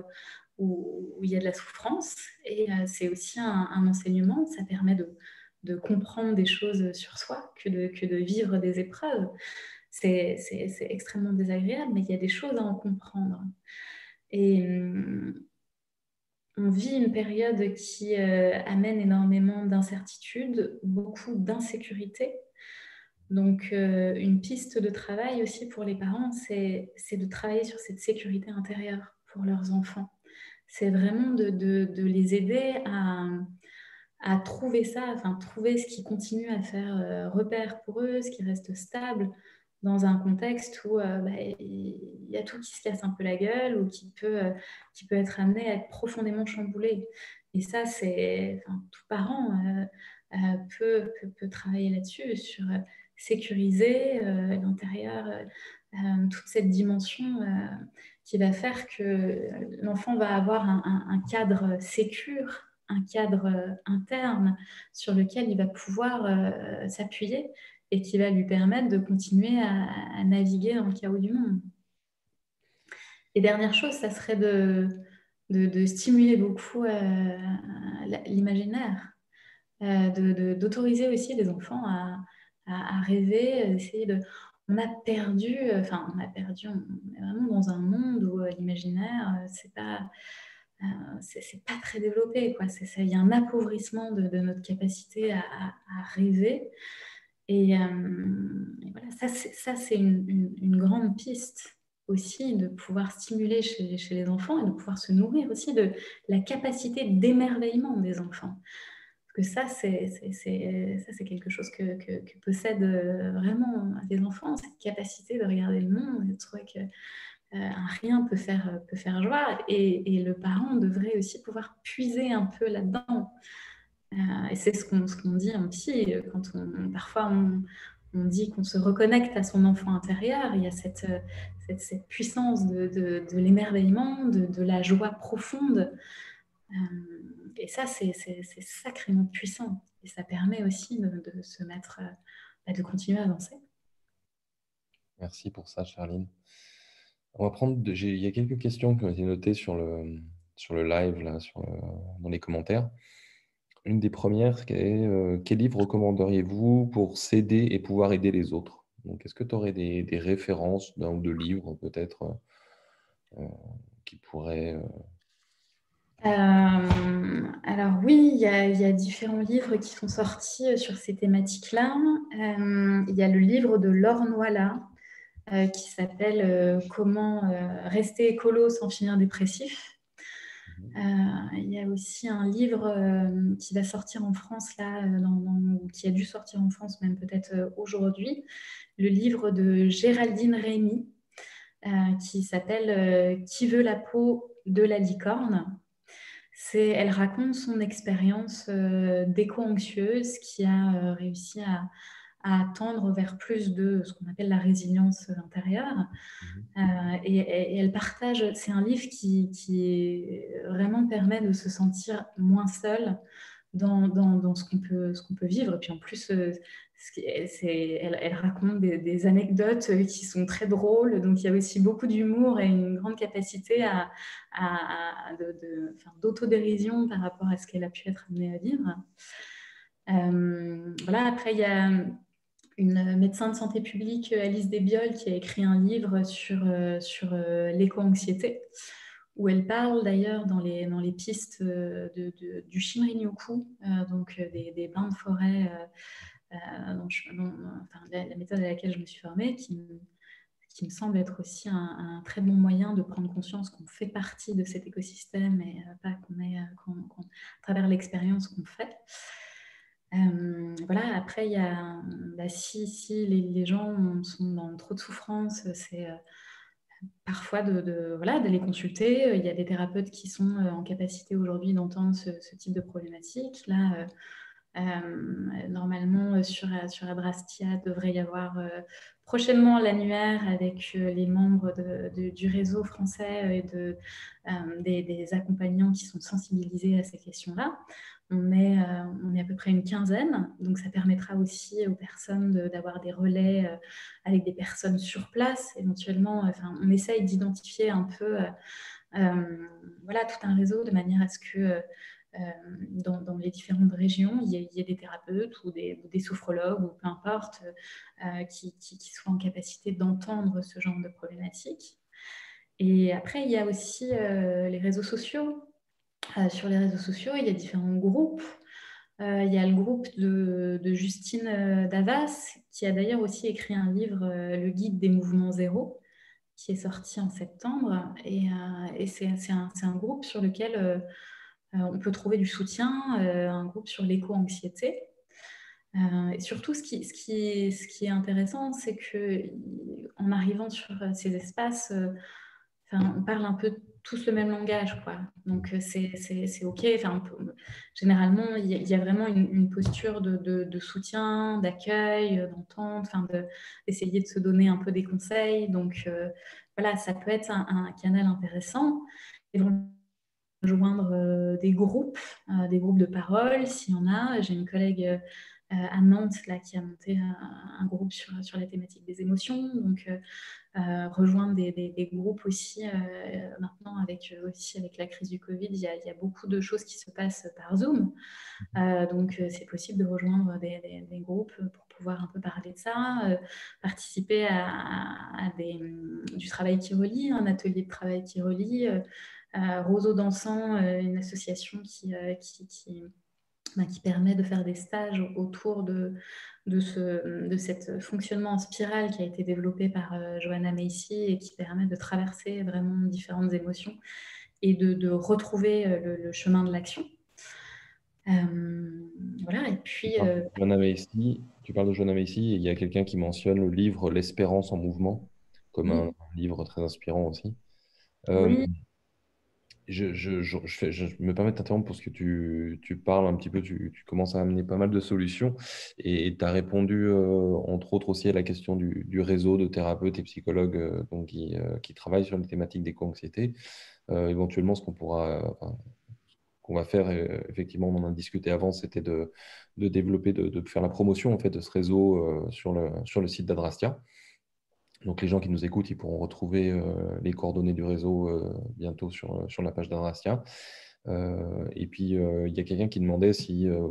où, il y a de la souffrance. Et c'est aussi un, enseignement, ça permet de, de, comprendre des choses sur soi que de, que de vivre des épreuves. C'est extrêmement désagréable, mais il y a des choses à en comprendre. Et hum, on vit une période qui euh, amène énormément d'incertitudes, beaucoup d'insécurité. Donc, euh, une piste de travail aussi pour les parents, c'est de travailler sur cette sécurité intérieure pour leurs enfants. C'est vraiment de, les aider à, trouver ça, enfin, trouver ce qui continue à faire euh, repère pour eux, ce qui reste stable, dans un contexte où euh, bah, il y a tout qui se casse un peu la gueule ou qui peut, euh, qui peut être amené à être profondément chamboulé. Et ça, c'est tout parent euh, peut, peut, travailler là-dessus, sur sécuriser l'intérieur, toute cette dimension qui va faire que l'enfant va avoir un, un, cadre sécure, un cadre interne sur lequel il va pouvoir s'appuyer et qui va lui permettre de continuer à, naviguer dans le chaos du monde. Et dernière chose, ça serait de, stimuler beaucoup euh, l'imaginaire, euh, d'autoriser aussi les enfants à, rêver, essayer de... On a perdu, enfin on a perdu, on est vraiment dans un monde où euh, l'imaginaire, c'est pas... c'est pas très développé. Il y a un appauvrissement de, notre capacité à rêver. Et, euh, voilà, ça, c'est une, grande piste aussi de pouvoir stimuler chez, les enfants et de pouvoir se nourrir aussi de la capacité d'émerveillement des enfants. Parce que ça, c'est quelque chose que, que, possèdent euh, vraiment les enfants, cette capacité de regarder le monde et de trouver que euh, rien peut faire, peut faire joie. Et, et, le parent devrait aussi pouvoir puiser un peu là-dedans. Euh, et c'est ce qu'on dit en psy, quand parfois on, dit qu'on se reconnecte à son enfant intérieur, il y a cette, puissance de, l'émerveillement, de, la joie profonde. Euh, et ça, c'est sacrément puissant. Et ça permet aussi de, se mettre, bah, de continuer à avancer. Merci pour ça, Charline. On va prendre, il y a quelques questions qui ont été notées sur le, live, dans les commentaires. Une des premières est euh, quel livre recommanderiez-vous pour s'aider et pouvoir aider les autres? Donc, est-ce que tu aurais des, références d'un ou deux livres peut-être euh, qui pourraient. Euh, alors oui, il y, a, différents livres qui sont sortis sur ces thématiques-là. il y a le livre de Laure Noila qui s'appelle Comment rester écolo sans finir dépressif. Euh, il y a aussi un livre euh, qui va sortir en France, là, euh, qui a dû sortir en France, même peut-être aujourd'hui, le livre de Géraldine Rémy, qui s'appelle Qui veut la peau de la licorne? Elle raconte son expérience d'éco-anxieuse qui a réussi à, à tendre vers plus de ce qu'on appelle la résilience intérieure. Euh, et, elle partage, c'est un livre qui, qui, vraiment permet de se sentir moins seul dans, dans, ce qu'on peut, qu'on peut vivre. Et puis en plus, euh, elle, elle, raconte des, anecdotes qui sont très drôles. Donc il y a aussi beaucoup d'humour et une grande capacité à, à, d'autodérision par rapport à ce qu'elle a pu être amenée à vivre. Euh, voilà, après, il y a une médecin de santé publique, Alice Desbioles, qui a écrit un livre sur, euh, sur euh, l'éco-anxiété, où elle parle d'ailleurs dans les, dans les pistes de, du Shinrin-yoku, euh, donc des, des, bains de forêt, la, méthode à laquelle je me suis formée, qui, qui me semble être aussi un, très bon moyen de prendre conscience qu'on fait partie de cet écosystème et pas qu'on est à travers l'expérience qu'on fait. Euh, voilà, après, il y a, bah, si, les, gens sont dans trop de souffrance, c'est euh, parfois de, voilà, d'aller consulter. Il y a des thérapeutes qui sont euh, en capacité aujourd'hui d'entendre ce, type de problématique. Là, normalement, sur, sur Adrastia, devrait y avoir prochainement l'annuaire avec les membres du réseau français et de, des, accompagnants qui sont sensibilisés à ces questions-là. On est, euh, on est à peu près une quinzaine, donc ça permettra aussi aux personnes d'avoir des relais euh, avec des personnes sur place. Éventuellement, enfin, on essaye d'identifier un peu euh, voilà, tout un réseau de manière à ce que dans, les différentes régions, il y, ait, des thérapeutes ou des, sophrologues ou peu importe qui, qui, soient en capacité d'entendre ce genre de problématiques. Et après, il y a aussi les réseaux sociaux euh, sur les réseaux sociaux, il y a différents groupes. Euh, il y a le groupe de, Justine euh, Davas, qui a d'ailleurs aussi écrit un livre, Le guide des mouvements zéro, qui est sorti en septembre. Et, c'est un, groupe sur lequel on peut trouver du soutien, un groupe sur l'éco-anxiété. et surtout, ce qui, est intéressant, c'est qu'en arrivant sur ces espaces, on parle un peu tous le même langage, quoi. Donc euh, c'est OK. Enfin, généralement, il y, a vraiment une, posture de, soutien, d'accueil, euh, d'entente, enfin, d'essayer de, se donner un peu des conseils. Donc euh, voilà, ça peut être un, canal intéressant. Et rejoindre des groupes, des groupes de parole, s'il y en a. J'ai une collègue à Nantes là, qui a monté un, groupe sur, sur la thématique des émotions. Donc, euh, rejoindre des, groupes aussi euh, maintenant avec aussi avec la crise du Covid, il y, a, beaucoup de choses qui se passent par Zoom. Mhm. Euh, donc c'est possible de rejoindre des, groupes pour pouvoir un peu parler de ça, participer à, des, du travail qui relie, un atelier de travail qui relie. Roseau Dansant, une association qui, qui, qui qui permet de faire des stages autour de, de, ce de cet fonctionnement en spirale qui a été développé par euh, Johanna Macy et qui permet de traverser vraiment différentes émotions et de, de retrouver euh, le, chemin de l'action. Euh, voilà, et puis. Johanna Macy, tu parles de Johanna Macy et il y a quelqu'un qui mentionne le livre L'espérance en mouvement comme un livre très inspirant aussi. oui je, me permets de t'interrompre parce que tu, parles un petit peu, tu, commences à amener pas mal de solutions et tu as répondu euh, entre autres aussi à la question du, réseau de thérapeutes et psychologues euh, euh, qui, travaillent sur les thématiques d'éco-anxiété. éventuellement, ce qu'on pourra, qu'on va faire, effectivement, on en a discuté avant, c'était de, développer, de, faire la promotion en fait, de ce réseau sur le site d'Adrastia. Donc les gens qui nous écoutent, ils pourront retrouver les coordonnées du réseau bientôt sur, sur la page d'Adrastia. Euh, et puis, euh, il y a quelqu'un qui demandait si euh,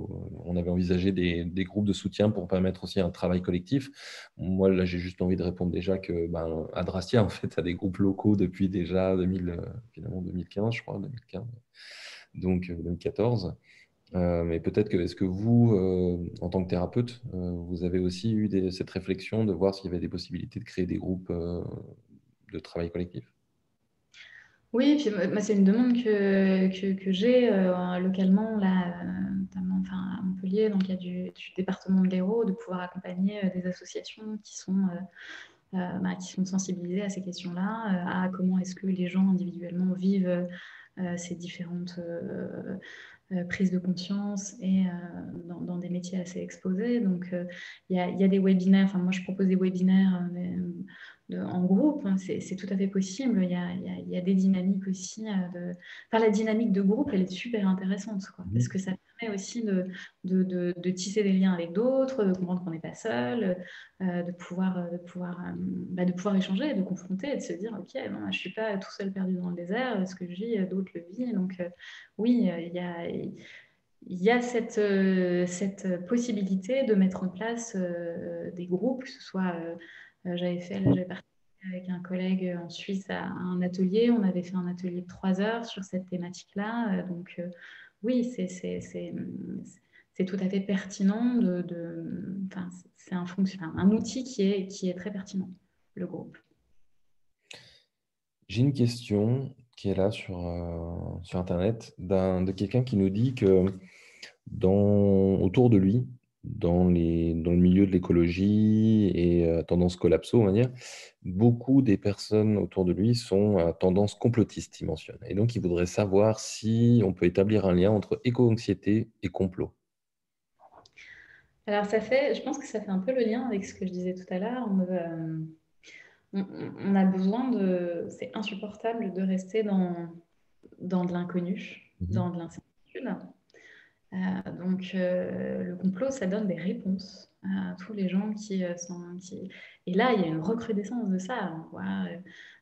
on avait envisagé des, groupes de soutien pour permettre aussi un travail collectif. Moi, là, j'ai juste envie de répondre déjà que ben, Adrastia, en fait, a des groupes locaux depuis déjà 2000, finalement 2015, je crois, 2015, donc 2014. Mais peut-être que, est-ce que vous, en tant que thérapeute, vous avez aussi eu cette réflexion de voir s'il y avait des possibilités de créer des groupes de travail collectif? Oui, puis c'est une demande que, que, j'ai euh, localement, là, notamment enfin, à Montpellier, il y a du, département de l'Hérault, de pouvoir accompagner euh, des associations qui sont, euh, bah, qui sont sensibilisées à ces questions-là, à comment est-ce que les gens individuellement vivent ces différentes prises de conscience et dans, dans, des métiers assez exposés. Donc il y, a, y, a des webinaires, enfin moi je propose des webinaires en groupe, hein, c'est tout à fait possible. Il y a, des dynamiques aussi. Euh. Enfin, la dynamique de groupe, elle est super intéressante, parce que ça permet aussi de, tisser des liens avec d'autres, de comprendre qu'on n'est pas seul, euh, de, pouvoir, de, pouvoir, euh, bah, de pouvoir échanger, de confronter, de se dire, OK, non, je ne suis pas tout seul perdu dans le désert, ce que je vis, d'autres le vivent. Donc, oui, il y a cette, possibilité de mettre en place des groupes, que ce soit euh, j'avais fait, j'avais participé avec un collègue en Suisse à un atelier. On avait fait un atelier de trois heures sur cette thématique-là. Euh, donc, euh, oui, c'est tout à fait pertinent. De, de c'est un, un outil qui est, qui est très pertinent, le groupe. J'ai une question qui est là sur, sur Internet de quelqu'un qui nous dit que dans, autour de lui, dans, les, dans le milieu de l'écologie et à tendance collapso, on va dire, beaucoup des personnes autour de lui sont à tendance complotiste, il mentionne. Et donc, il voudrait savoir si on peut établir un lien entre éco-anxiété et complot. Alors, ça fait, je pense que ça fait un peu le lien avec ce que je disais tout à l'heure. On, euh, a besoin de. C'est insupportable de rester dans, dans de l'inconnu, mmh dans de l'incertitude. Euh, donc, euh, le complot, ça donne des réponses à tous les gens qui euh, sont. Et là, il y a une recrudescence de ça. On voit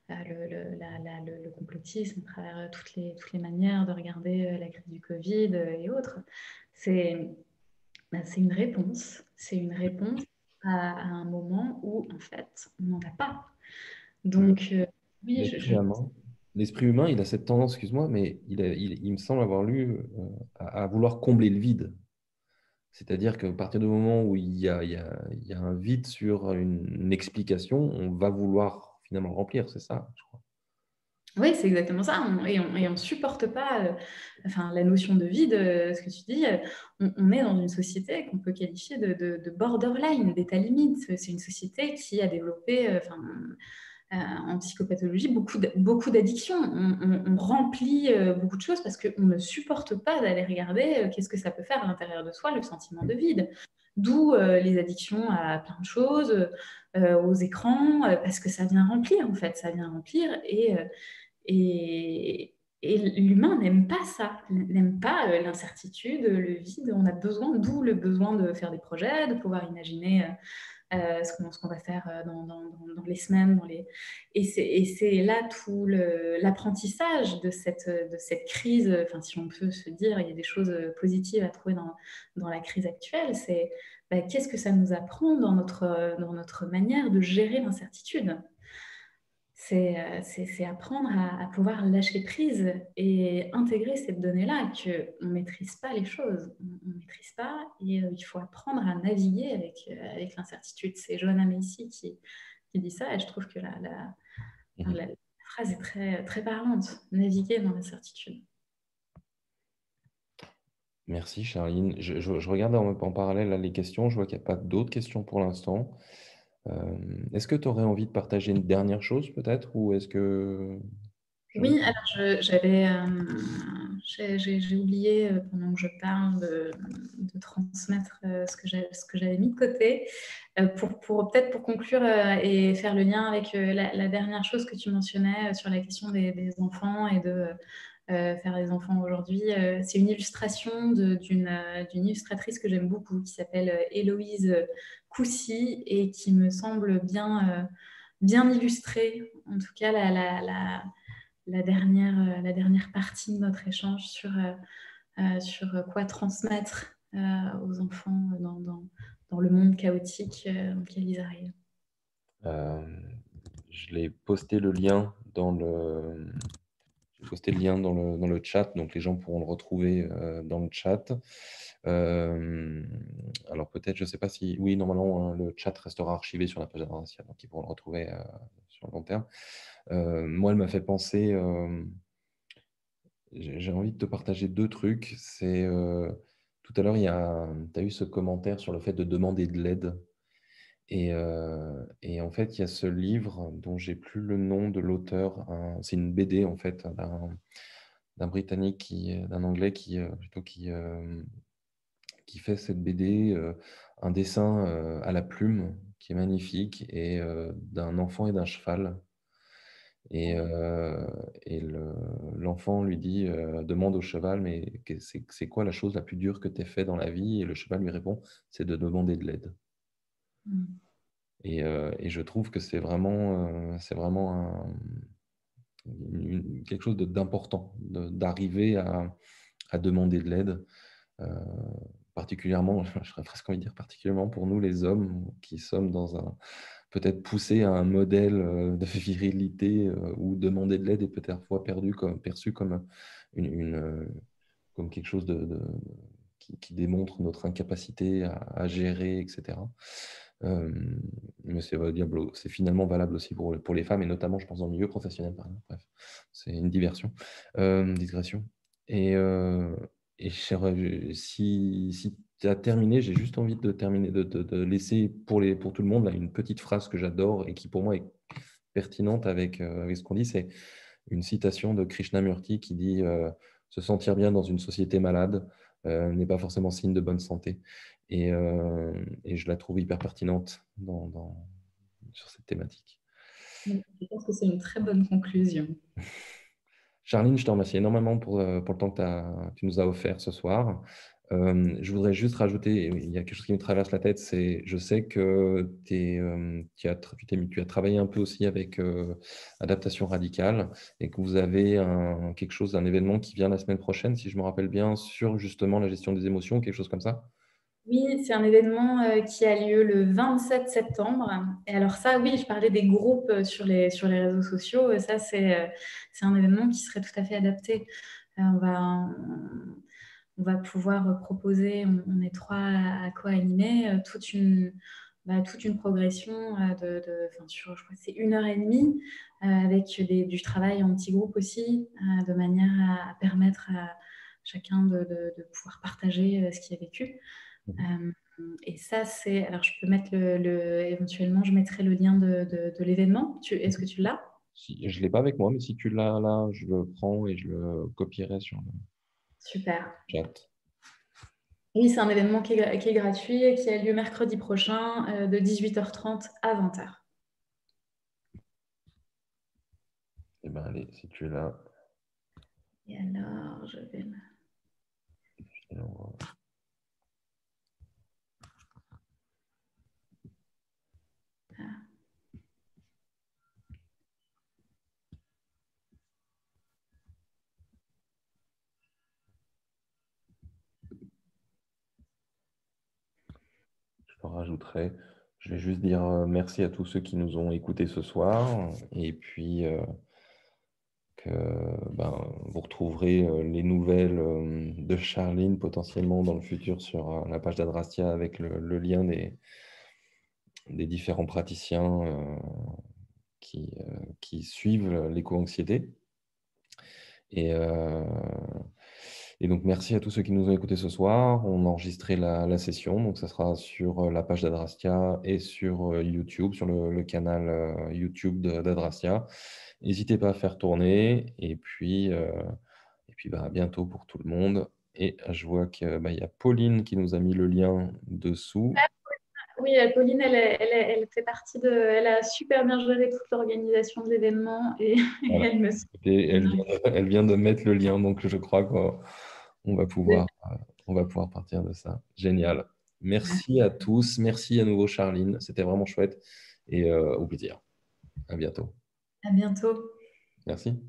le, complotisme à travers toutes les, toutes les manières de regarder la crise du Covid et autres. C'est bah, une réponse. C'est une réponse à, un moment où, en fait, on n'en a pas. Donc, oui, je, l'esprit humain, il a cette tendance, excuse-moi, mais il, me semble avoir lu euh, à, vouloir combler le vide. C'est-à-dire qu'à partir du moment où il y, a, un vide sur une, explication, on va vouloir finalement remplir, c'est ça, je crois. Oui, c'est exactement ça. et on ne supporte pas euh, enfin, la notion de vide, euh, ce que tu dis. On, est dans une société qu'on peut qualifier de, de, de borderline, d'état limite. C'est une société qui a développé. Enfin, euh, en psychopathologie beaucoup, d'addictions. On, remplit euh, beaucoup de choses parce qu'on ne supporte pas d'aller regarder euh, qu'est-ce que ça peut faire à l'intérieur de soi, le sentiment de vide. D'où les addictions à plein de choses, aux écrans, parce que ça vient remplir, en fait, ça vient remplir. Et, et l'humain n'aime pas ça, n'aime pas l'incertitude, le vide. On a besoin, d'où le besoin de faire des projets, de pouvoir imaginer euh, ce qu'on va faire euh, dans, les semaines. Dans les... Et c'est là tout l'apprentissage de cette, de cette crise, enfin, si on peut se dire, il y a des choses positives à trouver dans, dans la crise actuelle, c'est bah, qu'est-ce que ça nous apprend dans notre, dans notre manière de gérer l'incertitude? euh, c'est apprendre à, pouvoir lâcher prise et intégrer cette donnée-là, qu'on ne maîtrise pas les choses, on ne maîtrise pas, et euh, il faut apprendre à naviguer avec, euh, avec l'incertitude. C'est Joanna Macy qui, qui, dit ça, et je trouve que la, la, mhm. phrase est très, très parlante, naviguer dans l'incertitude. Merci Charline. Je, je, regarde en, en, parallèle les questions, je vois qu'il n'y a pas d'autres questions pour l'instant. Est-ce que tu aurais envie de partager une dernière chose peut-être ou est-ce que... Oui, alors j'avais, euh, j'ai oublié euh, pendant que je parle de, transmettre ce que j'avais mis de côté. pour, pour peut-être pour conclure et faire le lien avec la, dernière chose que tu mentionnais sur la question des, enfants et de faire des enfants aujourd'hui. c'est une illustration d'une illustratrice que j'aime beaucoup qui s'appelle Héloïse Coussy et qui me semble bien, bien illustrée, en tout cas la, la, dernière, la dernière partie de notre échange sur, sur quoi transmettre aux enfants dans, dans, le monde chaotique dans lequel ils arrivent. je l'ai posté le lien dans le, lien dans chat, donc les gens pourront le retrouver euh, dans le chat. Alors peut-être, je ne sais pas si... Oui, normalement, hein, le chat restera archivé sur la page d'Adressial, donc ils pourront le retrouver sur le long terme. moi, elle m'a fait penser... J'ai envie de te partager deux trucs. C'est tout à l'heure, tu as eu ce commentaire sur le fait de demander de l'aide et, en fait, il y a ce livre dont j'ai plus le nom de l'auteur. C'est une BD en fait d'un Britannique, d'un Anglais qui, plutôt qui, qui fait cette BD, un dessin à la plume qui est magnifique et d'un enfant et d'un cheval. Et, et l'enfant lui dit, demande au cheval, mais c'est quoi la chose la plus dure que tu as fait dans la vie? Et le cheval lui répond, c'est de demander de l'aide. Euh, et, je trouve que c'est vraiment, euh, c'est vraiment quelque chose d'important d'arriver à, demander de l'aide, euh, particulièrement, je serais presque envie de dire particulièrement pour nous les hommes qui sommes dans un peut-être poussés à un modèle de virilité où demander de l'aide est peut-être parfois perdu comme, perçu comme, une, comme quelque chose de, qui, démontre notre incapacité à, gérer, etc. Euh, mais c'est c'est finalement valable aussi pour, pour les femmes, et notamment, je pense, dans le milieu professionnel, par exemple. Bref, c'est une diversion, euh, digression. Et, euh, et si, si tu as terminé, j'ai juste envie de terminer, de, de, laisser pour, les, pour tout le monde là, une petite phrase que j'adore et qui pour moi est pertinente avec, avec ce qu'on dit. C'est une citation de Krishnamurti qui dit Se sentir bien dans une société malade n'est pas forcément signe de bonne santé. Euh, et, je la trouve hyper pertinente dans, sur cette thématique. Je pense que c'est une très bonne conclusion. Charline, je te remercie énormément pour, euh, le temps que tu nous as offert ce soir. Euh, je voudrais juste rajouter, il y a quelque chose qui me traverse la tête, c'est je sais que tu, as, tu, as, travaillé un peu aussi avec Adaptation Radicale et que vous avez quelque chose, un événement qui vient la semaine prochaine, si je me rappelle bien, sur justement la gestion des émotions, quelque chose comme ça. Oui, c'est un événement euh, qui a lieu le 27 septembre. Et alors ça, oui, je parlais des groupes euh, sur les, sur les réseaux sociaux. Ça, c'est, euh, c'est un événement qui serait tout à fait adapté. On va, on va pouvoir proposer, on, est trois à, co-animer, toute une, bah, toute une progression de, enfin, sur, je crois c'est une heure et demie, avec des, du travail en petits groupes aussi, de manière à, permettre à chacun de, de pouvoir partager ce qu'il a vécu. Euh, et ça, c'est. Alors, je peux mettre le, Éventuellement, je mettrai le lien de, de, l'événement. Est-ce que tu l'as? Si, Je ne l'ai pas avec moi, mais si tu l'as là, je le prends et je le copierai sur le Super. chat. Oui, c'est un événement qui est, qui est, gratuit et qui a lieu mercredi prochain euh, de 18h30 à 20h. Eh bien, allez, si tu es là. Et alors, je vais. Rajouterai. Je vais juste dire euh, merci à tous ceux qui nous ont écoutés ce soir. Et puis, euh, que ben, vous retrouverez euh, les nouvelles de Charline potentiellement dans le futur sur la page d'Adrastia avec le, lien des, des différents praticiens qui, qui suivent l'éco-anxiété. Et et donc, merci à tous ceux qui nous ont écoutés ce soir. On a enregistré la, session, donc ça sera sur euh, la page d'Adrastia et sur euh, YouTube, sur le, canal euh, YouTube d'Adrastia. N'hésitez pas à faire tourner. Et puis, et puis bah, à bientôt pour tout le monde. Et je vois qu'il bah, y a Pauline qui nous a mis le lien dessous. Oui, Pauline, elle, fait partie de. Elle a super bien géré toute l'organisation de l'événement et, elle me. elle, vient, de mettre le lien, donc je crois va pouvoir, on va pouvoir partir de ça. Génial. Merci à tous. Merci à nouveau, Charline. C'était vraiment chouette et euh, au plaisir. À bientôt. À bientôt. Merci.